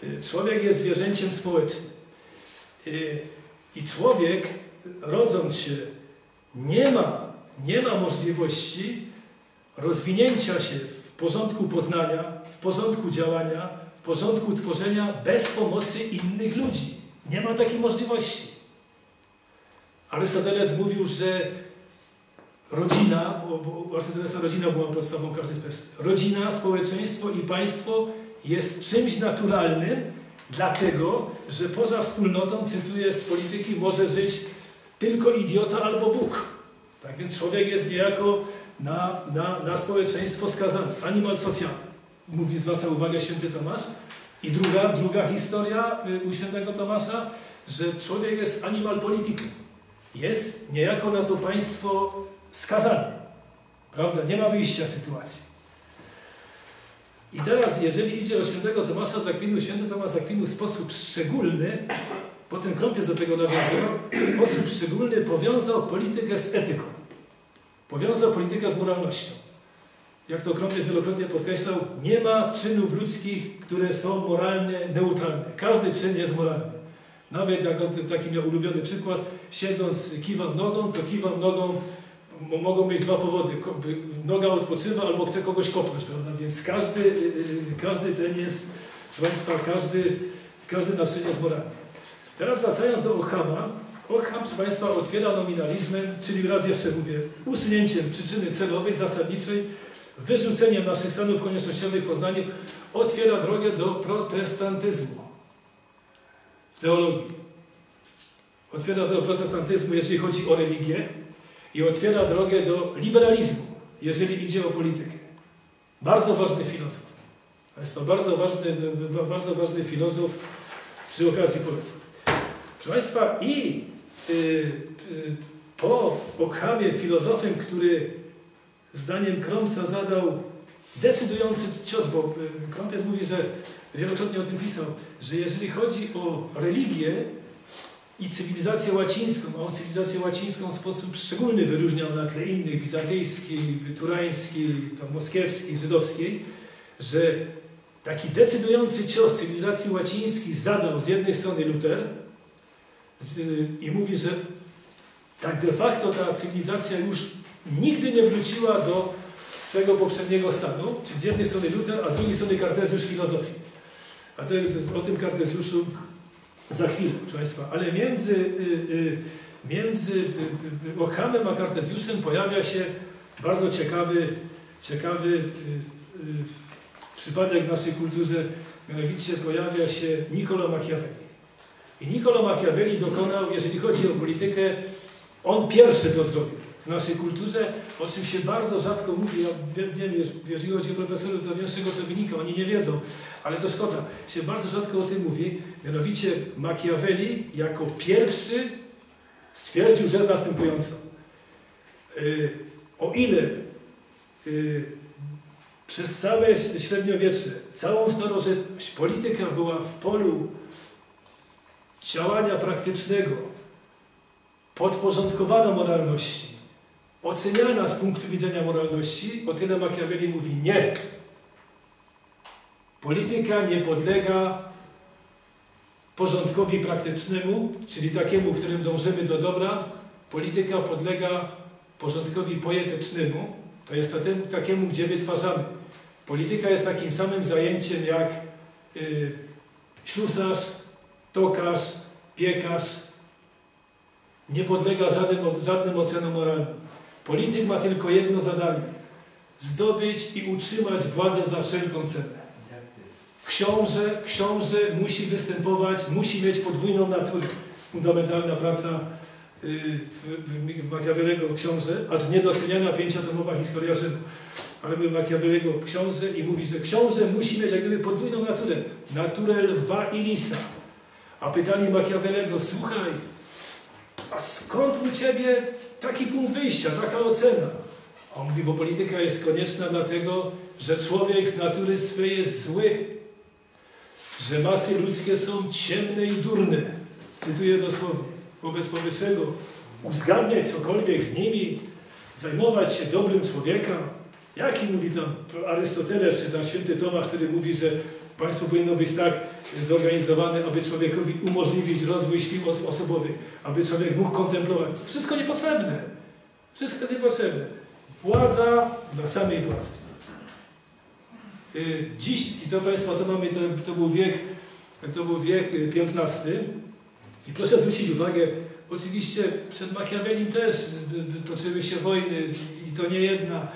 Y, człowiek jest zwierzęciem społecznym. I człowiek, rodząc się, nie ma, nie ma możliwości rozwinięcia się porządku poznania, w porządku działania, w porządku tworzenia bez pomocy innych ludzi. Nie ma takiej możliwości. Arystoteles mówił, że rodzina, bo Arystotelesa rodzina była podstawą każdej społeczeństwa. Rodzina, społeczeństwo i państwo jest czymś naturalnym, dlatego, że poza wspólnotą, cytuję z polityki, może żyć tylko idiota albo Bóg. Tak więc człowiek jest niejako na, na, na społeczeństwo skazany. Animal socjalny. Mówi, zwraca uwagę święty Tomasz. I druga, druga historia y, u świętego Tomasza, że człowiek jest animal politykiem. Jest niejako na to państwo skazany. Prawda? Nie ma wyjścia z sytuacji. I teraz, jeżeli idzie o świętego Tomasza z Akwinu, święty Tomasz z Akwinu w sposób szczególny, potem Krąpiec do tego nawiązywał, w sposób szczególny powiązał politykę z etyką. Powiązał politykę z moralnością. Jak to Krąpiec wielokrotnie podkreślał, nie ma czynów ludzkich, które są moralnie neutralne. Każdy czyn jest moralny. Nawet jak on taki miał ulubiony przykład, siedząc kiwam nogą, to kiwam nogą mogą być dwa powody. Noga odpoczywa albo chce kogoś kopnąć, prawda? Więc każdy, y, y, każdy ten jest, proszę Państwa, każdy, każdy nasz czyn jest moralny. Teraz wracając do Ochama, Ocham, proszę Państwa, otwiera nominalizmem, czyli raz jeszcze mówię, usunięciem przyczyny celowej, zasadniczej, wyrzuceniem naszych stanów koniecznościowych poznaniem, otwiera drogę do protestantyzmu w teologii. Otwiera do protestantyzmu, jeżeli chodzi o religię, i otwiera drogę do liberalizmu, jeżeli idzie o politykę. Bardzo ważny filozof. Jest to bardzo ważny, bardzo ważny filozof, przy okazji polecam. Proszę Państwa, i po Okhamie filozofem, który zdaniem Kromsa zadał decydujący cios, bo y, Krompies mówi, że wielokrotnie o tym pisał, że jeżeli chodzi o religię, i cywilizację łacińską, a on cywilizację łacińską w sposób szczególny wyróżniał na tle innych, bizantyjskiej, turańskiej, moskiewskiej, żydowskiej, że taki decydujący cios cywilizacji łacińskiej zadał z jednej strony Luter i mówi, że tak de facto ta cywilizacja już nigdy nie wróciła do swego poprzedniego stanu, czyli z jednej strony Luter, a z drugiej strony Kartezjusz filozofii. A to, o tym Kartezjuszu za chwilę, proszę Państwa, ale między, y, y, między y, Ochamem a Kartezjuszem pojawia się bardzo ciekawy, ciekawy przypadek w naszej kulturze, mianowicie pojawia się Niccolo Machiavelli. I Niccolo Machiavelli dokonał, jeżeli chodzi o politykę, on pierwszy to zrobił w naszej kulturze, o czym się bardzo rzadko mówi. Ja wiem, jeżeli chodzi o profesorów, to wiem, z czego to wynika. Oni nie wiedzą, ale to szkoda. Się bardzo rzadko o tym mówi. Mianowicie Machiavelli jako pierwszy stwierdził rzecz następującą. Yy, o ile yy, przez całe średniowiecze, całą starożytność polityka była w polu działania praktycznego, podporządkowana moralności, oceniana z punktu widzenia moralności, o tyle Machiavelli mówi nie. Polityka nie podlega porządkowi praktycznemu, czyli takiemu, w którym dążymy do dobra. Polityka podlega porządkowi poetycznemu, to jest takiemu, gdzie wytwarzamy. Polityka jest takim samym zajęciem jak yy, ślusarz, tokarz, piekarz. Nie podlega żadnym, żadnym ocenom moralnym. Polityk ma tylko jedno zadanie. Zdobyć i utrzymać władzę za wszelką cenę. Książę, książę musi występować, musi mieć podwójną naturę. Fundamentalna praca yy, Machiavellego książę, acz niedoceniana pięciotomowa historia Rzymu. Ale my Machiavellego książę i mówi, że książę musi mieć jak gdyby podwójną naturę. Naturę lwa i lisa. A pytali Machiavellego, słuchaj, a skąd u Ciebie taki punkt wyjścia, taka ocena? A on mówi, bo polityka jest konieczna dlatego, że człowiek z natury swej jest zły, że masy ludzkie są ciemne i durne. Cytuję dosłownie. Wobec powyższego uzgadniać cokolwiek z nimi, zajmować się dobrym człowieka. Jaki mówi tam Arystoteles, czy tam święty Tomasz, który mówi, że Państwo powinno być tak zorganizowane, aby człowiekowi umożliwić rozwój sił osobowych, aby człowiek mógł kontemplować. Wszystko niepotrzebne. Wszystko jest niepotrzebne. Władza dla samej władzy. Y, dziś, i to Państwa, to mamy, to, to był wiek, to był wiek XV i proszę zwrócić uwagę, oczywiście przed Machiavellim też toczyły się wojny i to nie jedna,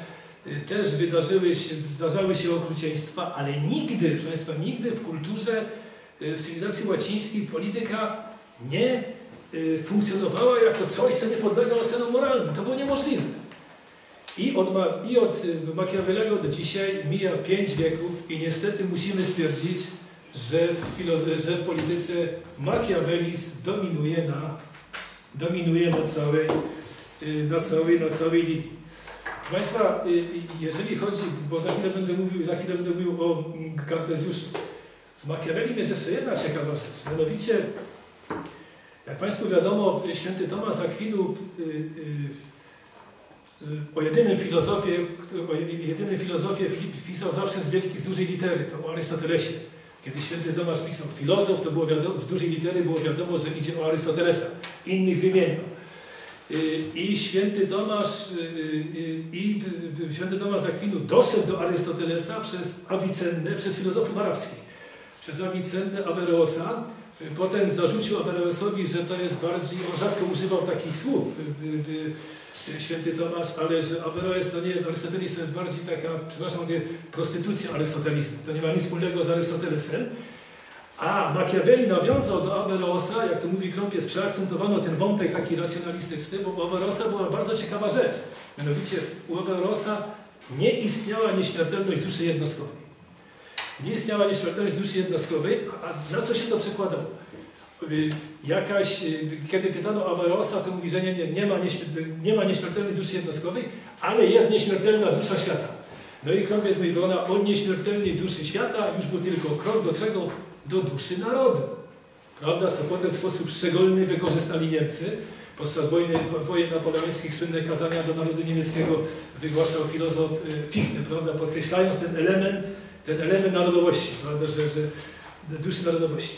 też wydarzyły się, zdarzały się okrucieństwa, ale nigdy, proszę Państwa, nigdy w kulturze, w cywilizacji łacińskiej polityka nie funkcjonowała jako coś, co nie podlega ocenom moralnym. To było niemożliwe. I od, I od Machiavellego do dzisiaj mija pięć wieków i niestety musimy stwierdzić, że w, że w polityce Machiavellizm dominuje na, dominuje na całej, na całej, na całej linii. Proszę Państwa, jeżeli chodzi, bo za chwilę będę mówił, za chwilę będę mówił o Kartezjuszu. Z Machiavellim jest jeszcze jedna ciekawa rzecz, mianowicie, jak Państwu wiadomo, święty Tomasz Akwinu o jedynym filozofie, o jedynym filozofie pisał zawsze z wielkiej, z dużej litery, to o Arystotelesie. Kiedy święty Tomasz pisał filozof, to było wiadomo, z dużej litery było wiadomo, że idzie o Arystotelesa. Innych wymieniał. I święty Tomasz, i święty Tomasz Akwinu doszedł do Arystotelesa przez Awicennę, przez filozofów arabskich. Przez Awicennę Averroesa. Potem zarzucił Averroesowi, że to jest bardziej, on rzadko używał takich słów święty Tomasz, ale że Averroes to nie jest, Arystoteles to jest bardziej taka, przepraszam, mówię, prostytucja arystotelizmu. To nie ma nic wspólnego z Arystotelesem. A Machiavelli nawiązał do Averroesa, jak to mówi Krąpiec, przeakcentowano ten wątek taki racjonalistyczny, bo u Averroesa była bardzo ciekawa rzecz. Mianowicie u Averroesa nie istniała nieśmiertelność duszy jednostkowej. Nie istniała nieśmiertelność duszy jednostkowej, a na co się to przekładało? jakaś, kiedy pytano Averroesa, to mówi, że nie, nie, nie, ma nie ma nieśmiertelnej duszy jednostkowej, ale jest nieśmiertelna dusza świata. No i Krąpiec mówi, ona od nieśmiertelnej duszy świata już był tylko krok do czego? Do duszy narodu. Prawda? Co potem w sposób szczególny wykorzystali Niemcy. Podczas wojny, wojen napoleońskich słynne kazania do narodu niemieckiego wygłaszał filozof Fichte, prawda? Podkreślając ten element, ten element narodowości, prawda? Że, że duszy narodowości.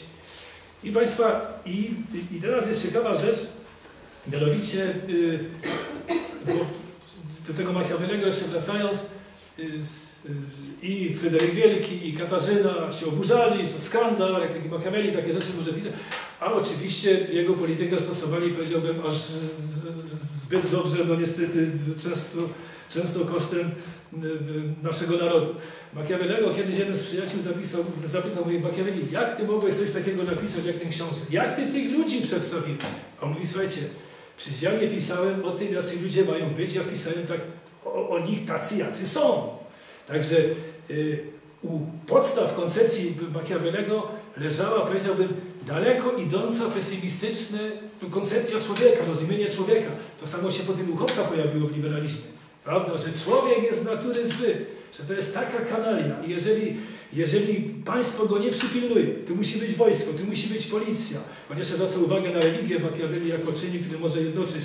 I Państwa, i, i teraz jest ciekawa rzecz, mianowicie yy, do tego Machiavellego jeszcze wracając, yy, i Fryderyk Wielki, i Katarzyna się oburzali, to skandal, jak taki Machiavelli takie rzeczy może pisać, a oczywiście jego politykę stosowali, powiedziałbym, aż zbyt dobrze, no niestety często, często kosztem naszego narodu. Machiavellego kiedyś jeden z przyjaciół zapisał, zapytał mnie, Machiavelli, jak ty mogłeś coś takiego napisać, jak ten książek? Jak ty tych ludzi przedstawiłeś? A on mówi, słuchajcie, przecież ja nie pisałem o tym, jacy ludzie mają być, ja pisałem tak, o, o nich tacy, jacy są. Także y, u podstaw koncepcji Machiavellego leżała, powiedziałbym, daleko idąca, pesymistyczna koncepcja człowieka, rozumienie człowieka. To samo się potem u Hobbesa pojawiło w liberalizmie. Prawda? Że człowiek jest z natury zły, że to jest taka kanalia. I jeżeli, jeżeli państwo go nie przypilnuje, to musi być wojsko, tu musi być policja. On jeszcze zwraca uwagę na religię Machiavelli jako czynnik, który może jednoczyć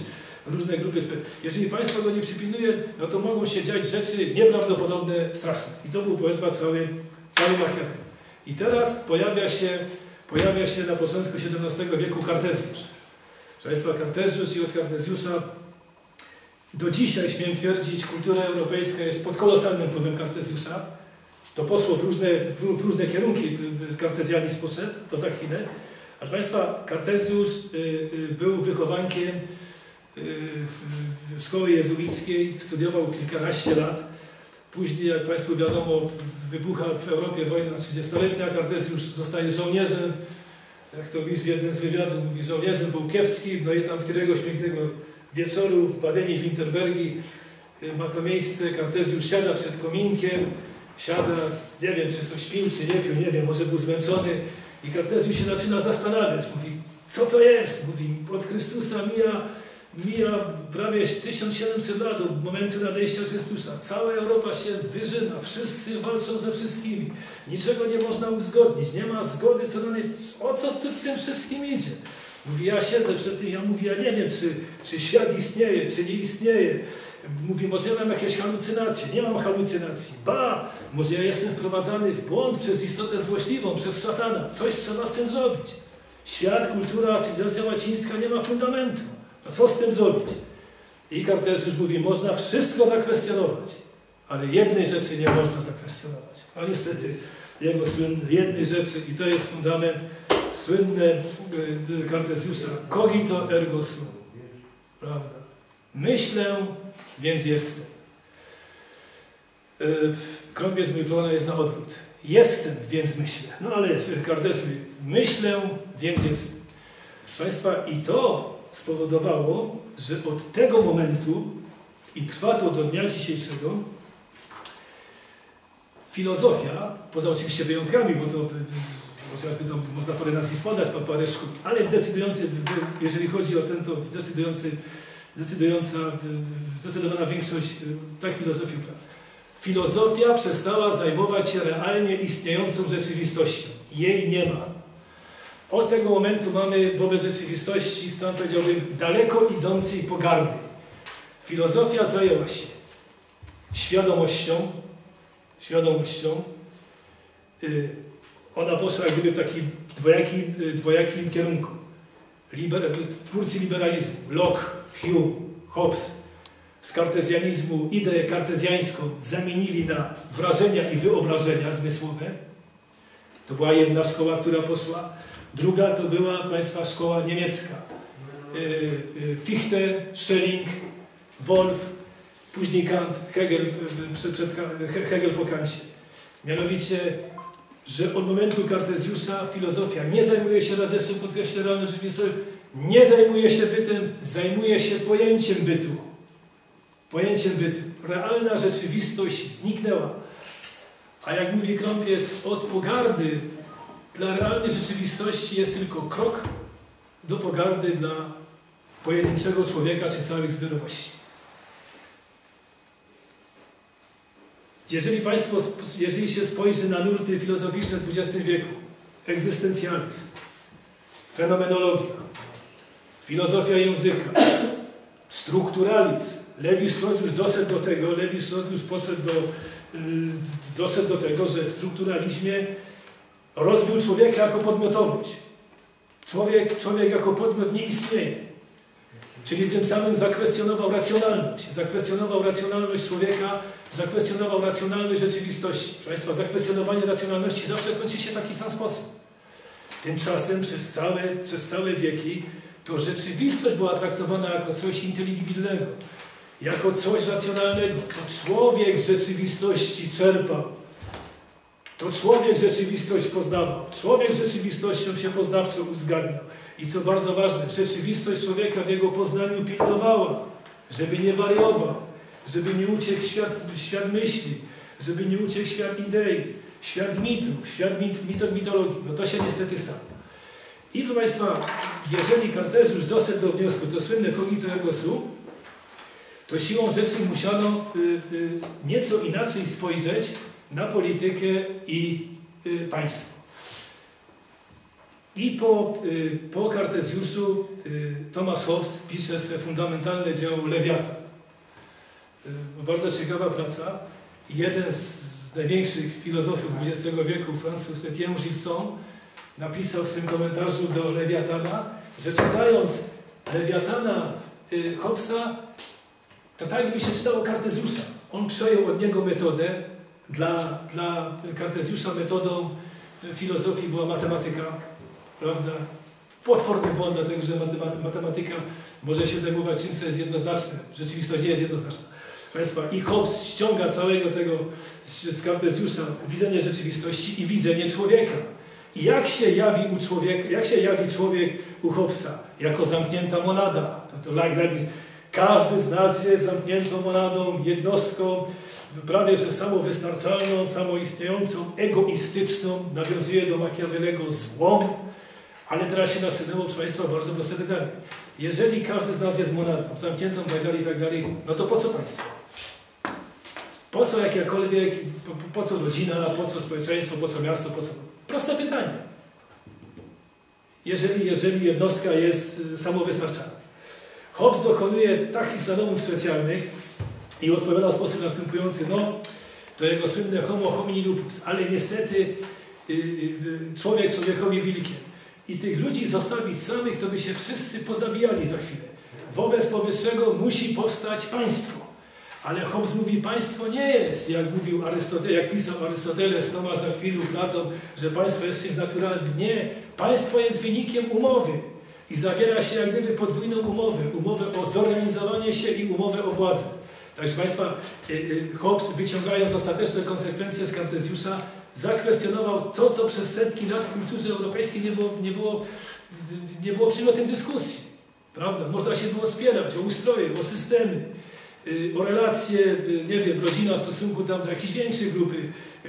różne grupy. Jeżeli państwo go nie przypilnuje, no to mogą się dziać rzeczy nieprawdopodobne, straszne. I to był powiedzmy cały, cały Machiavelli. I teraz pojawia się, pojawia się na początku XVII wieku Kartezjusz. Państwa, Kartezjusz i od Kartezjusza do dzisiaj, śmiem twierdzić, kultura europejska jest pod kolosalnym wpływem Kartezjusza. To poszło w różne, w różne kierunki, kartezjanizm poszedł, to za chwilę. Ale Państwa, Kartezjusz y, y, był wychowankiem szkoły jezuickiej, studiował kilkanaście lat. Później, jak Państwu wiadomo, wybucha w Europie wojna 30-letnia, Kartezjusz zostaje żołnierzem. Jak to widzisz w jednym z wywiadów, mówi, żołnierzem był kiepski, no i tam któregoś pięknego wieczoru w Badeni Winterbergi y, ma to miejsce, Kartezjusz siada przed kominkiem, siada, nie wiem, czy coś pił, czy nie pił, nie wiem, może był zmęczony i Kartezjusz się zaczyna zastanawiać, mówi, co to jest? Mówi, od Chrystusa mija, mija prawie 1700 lat od momentu nadejścia Chrystusa. Cała Europa się wyżyna, wszyscy walczą ze wszystkimi. Niczego nie można uzgodnić, nie ma zgody co do. O co tu w tym wszystkim idzie? Mówi, ja siedzę przed tym, ja mówię, ja nie wiem, czy, czy świat istnieje, czy nie istnieje. Mówi, może ja mam jakieś halucynacje. Nie mam halucynacji. Ba, może ja jestem wprowadzany w błąd przez istotę złośliwą, przez szatana. Coś trzeba z tym zrobić. Świat, kultura, cywilizacja łacińska nie ma fundamentu. A co z tym zrobić? I Kartezjusz mówi, można wszystko zakwestionować, ale jednej rzeczy nie można zakwestionować. A niestety jego słynny jednej rzeczy, i to jest fundament, słynne y, Kartezjusza, cogito ergo sum. Prawda? Myślę, więc jestem. Y, Krąpiec mój plona jest na odwrót. Jestem, więc myślę. No ale Kartezjusz myślę, więc jestem. Państwa, i to spowodowało, że od tego momentu, i trwa to do dnia dzisiejszego, filozofia, poza oczywiście wyjątkami, bo to chociażby to można parę nazwisk podać, parę szkół, ale decydujący, jeżeli chodzi o ten, to decydujący, decydująca, zdecydowana większość tak filozofii Filozofia przestała zajmować się realnie istniejącą rzeczywistością. Jej nie ma. Od tego momentu mamy wobec rzeczywistości, stąd powiedziałbym, daleko idącej pogardy. Filozofia zajęła się świadomością, świadomością. Y, ona poszła jak gdyby w takim dwojakim, y, dwojakim kierunku. Liber, twórcy liberalizmu, Locke, Hume, Hobbes, z kartezjanizmu ideę kartezjańską zamienili na wrażenia i wyobrażenia zmysłowe. To była jedna szkoła, która poszła. Druga to była Państwa szkoła niemiecka. Y, Fichte, Schelling, Wolf, później Kant, Hegel, przed, przed, Hegel po Kancie. Mianowicie, że od momentu Kartezjusza filozofia nie zajmuje się, raz jeszcze podkreślę, realną rzeczywistością, nie zajmuje się bytem, zajmuje się pojęciem bytu. Pojęciem bytu. Realna rzeczywistość zniknęła. A jak mówi Krąpiec, od pogardy dla realnej rzeczywistości jest tylko krok do pogardy dla pojedynczego człowieka czy całych zbiorowości. Jeżeli Państwo, jeżeli się spojrzy na nurty filozoficzne w XX wieku, egzystencjalizm, fenomenologia, filozofia języka, strukturalizm, Lewi-Strauss już doszedł do tego, Lewi-Strauss już poszedł do, yy, doszedł do tego, że w strukturalizmie rozbił człowieka jako podmiotowość. Człowiek, człowiek jako podmiot nie istnieje. Czyli tym samym zakwestionował racjonalność. Zakwestionował racjonalność człowieka, zakwestionował racjonalność rzeczywistości. Proszę Państwa, zakwestionowanie racjonalności zawsze kończy się w taki sam sposób. Tymczasem przez całe, przez całe wieki to rzeczywistość była traktowana jako coś inteligibilnego, jako coś racjonalnego. To człowiek z rzeczywistości czerpał. To człowiek rzeczywistość poznawał. Człowiek rzeczywistością się poznawczo uzgadniał. I co bardzo ważne, rzeczywistość człowieka w jego poznaniu pilnowała, żeby nie wariował, żeby nie uciekł świat, świat myśli, żeby nie uciekł świat idei, świat mitów, świat mit, mit, mitologii. No to się niestety stało. I proszę Państwa, jeżeli Kartezjusz doszedł do wniosku, to słynne cogito ergo sum, to siłą rzeczy musiano y, y, nieco inaczej spojrzeć na politykę i y, państwo. I po, y, po Kartezjuszu y, Thomas Hobbes pisze swe fundamentalne dzieło Lewiatan. Bardzo ciekawa praca. Jeden z największych filozofów XX wieku, Francuz Etienne Gilson, napisał w swym komentarzu do Lewiatana, że czytając Lewiatana Hobbesa, to tak jakby się czytało Kartezjusza. On przejął od niego metodę. Dla, dla Kartezjusza metodą filozofii była matematyka prawda? Potworny błąd, dlatego że matematyka może się zajmować czymś, co jest jednoznaczne. Rzeczywistość nie jest jednoznaczna. Państwa, i Hobbes ściąga całego tego z Kartezjusza widzenie rzeczywistości i widzenie człowieka. I jak się jawi u człowieka, jak się jawi człowiek u Hobbesa? Jako zamknięta monada. To, to like, każdy z nas jest zamkniętą monadą, jednostką, prawie że samowystarczalną, samoistniejącą, egoistyczną, nawiązuje do Machiavellego złą, ale teraz się nasunęło, proszę Państwa, bardzo proste pytanie. Jeżeli każdy z nas jest monadą, zamkniętą itd., tak itd., tak no to po co państwo? Po co jakiekolwiek, po, po co rodzina, po co społeczeństwo, po co miasto, po co... Proste pytanie. Jeżeli, jeżeli jednostka jest y, samowystarczalna. Hobbes dokonuje takich zanomów specjalnych i odpowiada w sposób następujący, no, to jego słynne homo homini lupus, ale niestety yy, człowiek człowiekowi wilkiem i tych ludzi zostawić samych, to by się wszyscy pozabijali za chwilę. wobec powyższego musi powstać państwo. Ale Hobbes mówi, państwo nie jest, jak mówił Arystoteles, jak pisał Arystoteles, Tomasz Aquilu, Platon, że państwo jest czymś naturalnym. Nie, państwo jest wynikiem umowy i zawiera się jak gdyby podwójną umowę. Umowę o zorganizowanie się i umowę o władzę. Także Państwa, y, y, Hobbes wyciągając ostateczne konsekwencje z Kartezjusza, zakwestionował to, co przez setki lat w kulturze europejskiej nie było, nie było, nie było przedmiotem dyskusji. Prawda? Można się było spierać o ustroje, o systemy, y, o relacje, nie wiem, rodzina w stosunku tam do jakiejś większej grupy,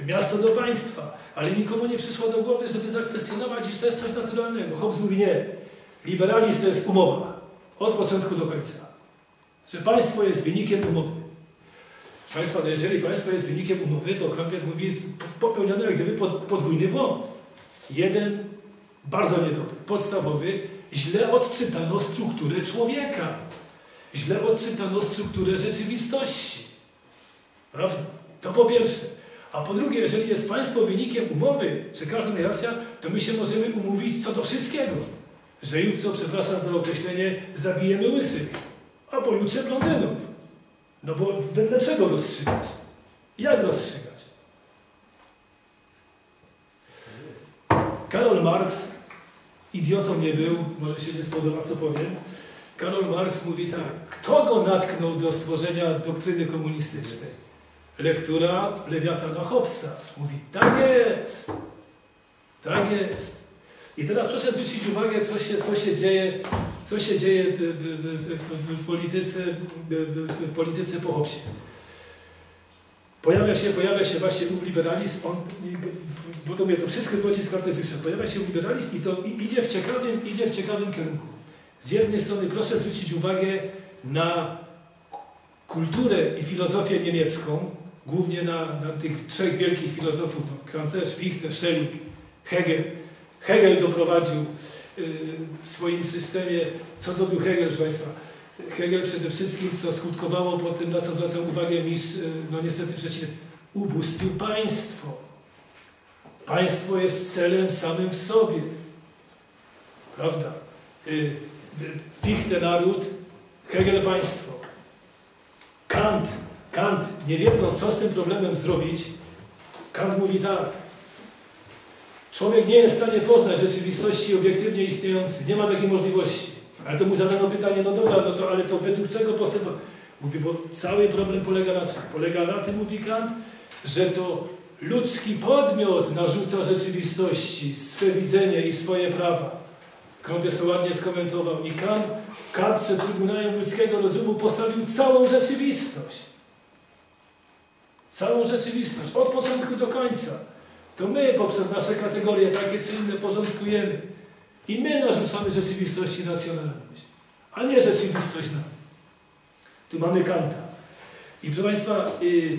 miasto do państwa, ale nikomu nie przyszło do głowy, żeby zakwestionować, iż to jest coś naturalnego. Hobbes mówi nie. Liberalizm to jest umowa. Od początku do końca. Że państwo jest wynikiem umowy. Państwa, no jeżeli państwo jest wynikiem umowy, to Krampiec mówi, popełniono jak gdyby podwójny błąd. Jeden bardzo niedobry, podstawowy, źle odczytano strukturę człowieka. Źle odczytano strukturę rzeczywistości. Prawda? To po pierwsze. A po drugie, jeżeli jest państwo wynikiem umowy, czy każda racja, to my się możemy umówić co do wszystkiego. Że jutro, przepraszam za określenie, zabijemy łysych, a pojutrze blondynów. No bo wedle czego rozstrzygać? Jak rozstrzygać? Karol Marx idiotą nie był, może się nie spodoba, co powiem. Karol Marx mówi tak, kto go natknął do stworzenia doktryny komunistycznej? Lektura Lewiatana Hobbesa. Mówi, tak jest, tak jest. I teraz proszę zwrócić uwagę, co się, co się dzieje, co się dzieje w, w, w, polityce, w, polityce po Hobbesie. Pojawia się, pojawia się właśnie ów liberalizm, on, bo to mnie to wszystko wychodzi z Kartezjusza. Pojawia się liberalizm i to idzie w ciekawym, idzie w ciekawym kierunku. Z jednej strony proszę zwrócić uwagę na kulturę i filozofię niemiecką, głównie na, na tych trzech wielkich filozofów, no, Kant Fichte, Schelling, Hegel. Hegel doprowadził yy, w swoim systemie, co zrobił Hegel, proszę Państwa? Hegel przede wszystkim, co skutkowało po tym, na co zwracał uwagę Misz, yy, no niestety przeciw, ubóstwił państwo. Państwo jest celem samym w sobie. Prawda? Yy, Fichte naród, Hegel państwo. Kant, Kant, nie wiedząc co z tym problemem zrobić, Kant mówi tak. Człowiek nie jest w stanie poznać rzeczywistości obiektywnie istniejącej. Nie ma takiej możliwości. Ale to mu zadano pytanie, no dobra, no to, ale to według czego postępować? Mówi, bo cały problem polega na czym? Polega na tym, mówi Kant, że to ludzki podmiot narzuca rzeczywistości swe widzenie i swoje prawa. Kąpiec to ładnie skomentował. I Kant, Kant przed Trybunałem Ludzkiego Rozumu postawił całą rzeczywistość. Całą rzeczywistość, od początku do końca. To my poprzez nasze kategorie takie czy inne porządkujemy. I my narzucamy rzeczywistości racjonalność, a nie rzeczywistość nam. Tu mamy Kanta. I proszę Państwa, y,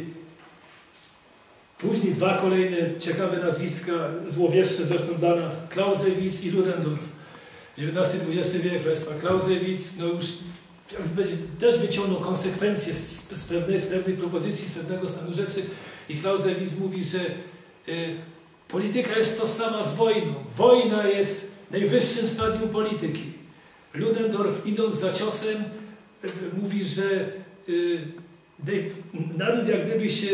później dwa kolejne ciekawe nazwiska, złowieszcze zresztą dla nas, Clausewitz i Ludendorff. XIX-XX wiek, Państwa, Clausewitz, no już też wyciągnął konsekwencje z, z, pewnej, z pewnej propozycji, z pewnego stanu rzeczy i Clausewitz mówi, że polityka jest tożsama z wojną. Wojna jest najwyższym stadium polityki. Ludendorff idąc za ciosem y, mówi, że y, naród jak gdyby się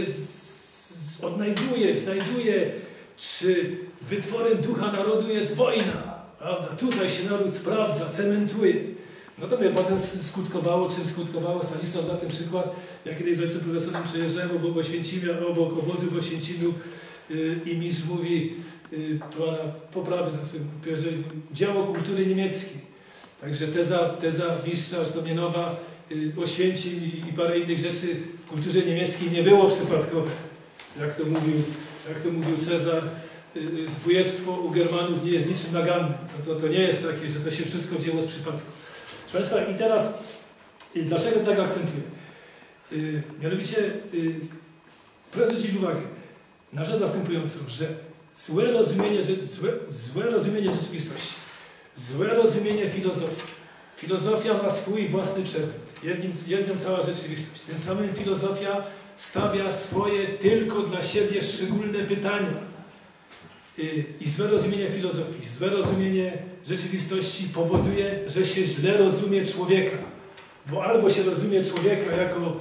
odnajduje, znajduje, czy wytworem ducha narodu jest wojna. Prawda? Tutaj się naród sprawdza, cementuje. No to mnie potem skutkowało, czym skutkowało Stanisław na ten przykład, jak kiedyś z ojcem profesorem przejeżdżałem obok Oświęcimia, obok obozy w Oświęcimiu i mistrz mówi, yy, pana poprawy, że dzieło kultury niemieckiej. Także teza, teza mistrza, zresztą nie nowa, yy, Oświęcim i, i parę innych rzeczy w kulturze niemieckiej nie było przypadkowe. Jak to mówił, jak to mówił Cezar, Y, zbójectwo u Germanów nie jest niczym nagannym. To, to, to nie jest takie, że to się wszystko dzieło z przypadku. Proszę Państwa, i teraz y, dlaczego tak akcentuję? Mianowicie proszę zwrócić uwagę na rzecz następującą, że złe rozumienie, złe, złe rozumienie rzeczywistości, złe rozumienie filozofii. Filozofia ma swój własny przedmiot. Jest, nim, jest nią cała rzeczywistość. Tym samym filozofia stawia swoje tylko dla siebie szczególne pytania i złe rozumienie filozofii, złe rozumienie rzeczywistości powoduje, że się źle rozumie człowieka. Bo albo się rozumie człowieka jako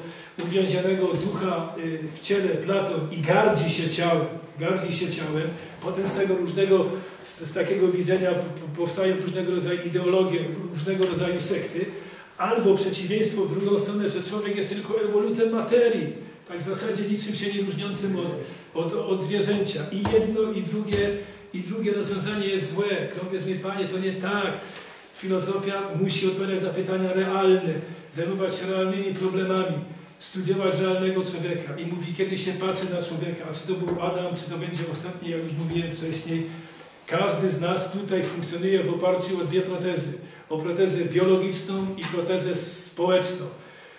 uwięzionego ducha y, w ciele Platon i gardzi się ciałem, gardzi się ciałem, potem z tego różnego, z, z takiego widzenia powstają różnego rodzaju ideologie, różnego rodzaju sekty, albo przeciwieństwo w drugą stronę, że człowiek jest tylko ewolutem materii, tak w zasadzie niczym się nie różniącym od, od, od zwierzęcia. I jedno, i drugie, i drugie rozwiązanie jest złe. Krąpiec mi, Panie, to nie tak. Filozofia musi odpowiadać na pytania realne, zajmować się realnymi problemami, studiować realnego człowieka. I mówi, kiedy się patrzy na człowieka, a czy to był Adam, czy to będzie ostatni, jak już mówiłem wcześniej, każdy z nas tutaj funkcjonuje w oparciu o dwie protezy. O protezę biologiczną i protezę społeczną.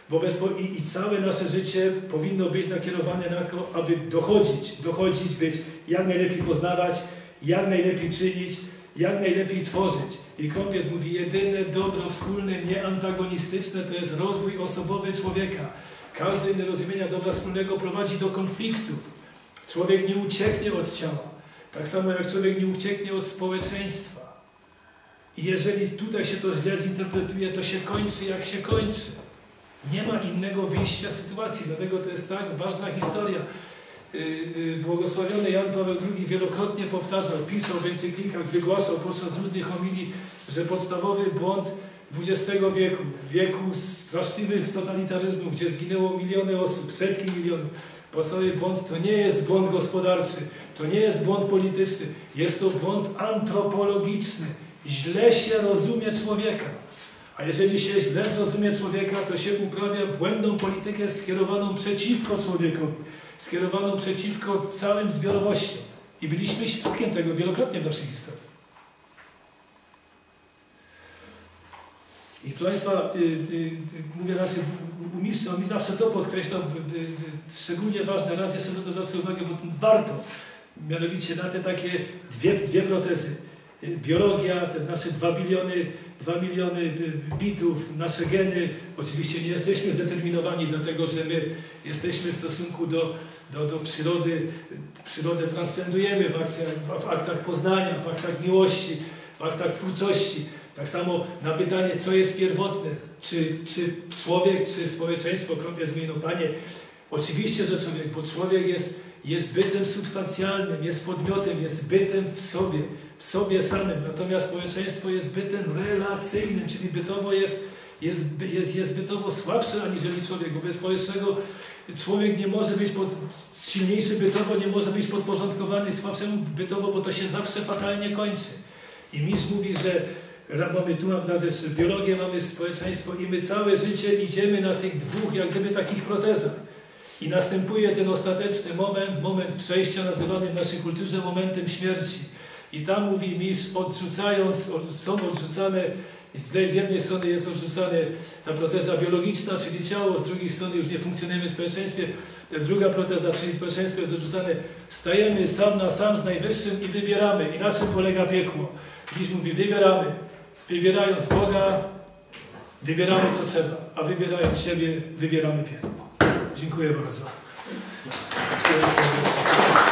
Wobec i, I całe nasze życie powinno być nakierowane na to, aby dochodzić, dochodzić, być jak najlepiej poznawać, jak najlepiej czynić, jak najlepiej tworzyć. I Kąpiec mówi, jedyne dobro wspólne, nieantagonistyczne, to jest rozwój osobowy człowieka. Każde inne rozumienia dobra wspólnego prowadzi do konfliktów. Człowiek nie ucieknie od ciała. Tak samo jak człowiek nie ucieknie od społeczeństwa. I jeżeli tutaj się to źle zinterpretuje, to się kończy jak się kończy. Nie ma innego wyjścia z sytuacji, dlatego to jest tak ważna historia. Y, y, błogosławiony Jan Paweł II wielokrotnie powtarzał, pisał w encyklikach, wygłaszał podczas różnych homilii, że podstawowy błąd XX wieku, wieku straszliwych totalitaryzmów, gdzie zginęło miliony osób, setki milionów, podstawowy błąd to nie jest błąd gospodarczy, to nie jest błąd polityczny, jest to błąd antropologiczny. Źle się rozumie człowieka. A jeżeli się źle zrozumie człowieka, to się uprawia błędną politykę skierowaną przeciwko człowiekowi, skierowaną przeciwko całym zbiorowościom. I byliśmy świadkiem tego wielokrotnie w naszej historii. I proszę Państwa, y, y, y, mówię raz u mistrza, on mi zawsze to podkreślał, szczególnie ważne, raz jeszcze to zwracam uwagę, bo warto, mianowicie na te takie dwie, dwie protezy. Biologia, te nasze dwa biliony 2 miliony bitów, nasze geny. Oczywiście nie jesteśmy zdeterminowani, dlatego że my jesteśmy w stosunku do, do, do przyrody, przyrodę transcendujemy w, akcjach, w aktach poznania, w aktach miłości, w aktach twórczości. Tak samo na pytanie, co jest pierwotne, czy, czy człowiek, czy społeczeństwo, krąpie zmienią Panie, oczywiście, że człowiek, bo człowiek jest, jest bytem substancjalnym, jest podmiotem, jest bytem w sobie w sobie samym. Natomiast społeczeństwo jest bytem relacyjnym, czyli bytowo jest, jest, jest, jest bytowo słabsze aniżeli człowiek. Wobec powyższego człowiek nie może być pod, silniejszy bytowo, nie może być podporządkowany słabszemu bytowo, bo to się zawsze fatalnie kończy. I mistrz mówi, że mamy tu raz jeszcze biologię, mamy społeczeństwo i my całe życie idziemy na tych dwóch, jak gdyby takich protezach. I następuje ten ostateczny moment, moment przejścia nazywany w naszej kulturze momentem śmierci. I tam mówi mistrz, odrzucając, są odrzucane, z jednej strony jest odrzucana ta proteza biologiczna, czyli ciało, z drugiej strony już nie funkcjonujemy w społeczeństwie. Druga proteza, czyli społeczeństwo jest odrzucane. Stajemy sam na sam z Najwyższym i wybieramy. I na czym polega piekło? Dziś mówi, wybieramy. Wybierając Boga, wybieramy co trzeba, a wybierając siebie, wybieramy piekło. Dziękuję bardzo. Dziękuję serdecznie.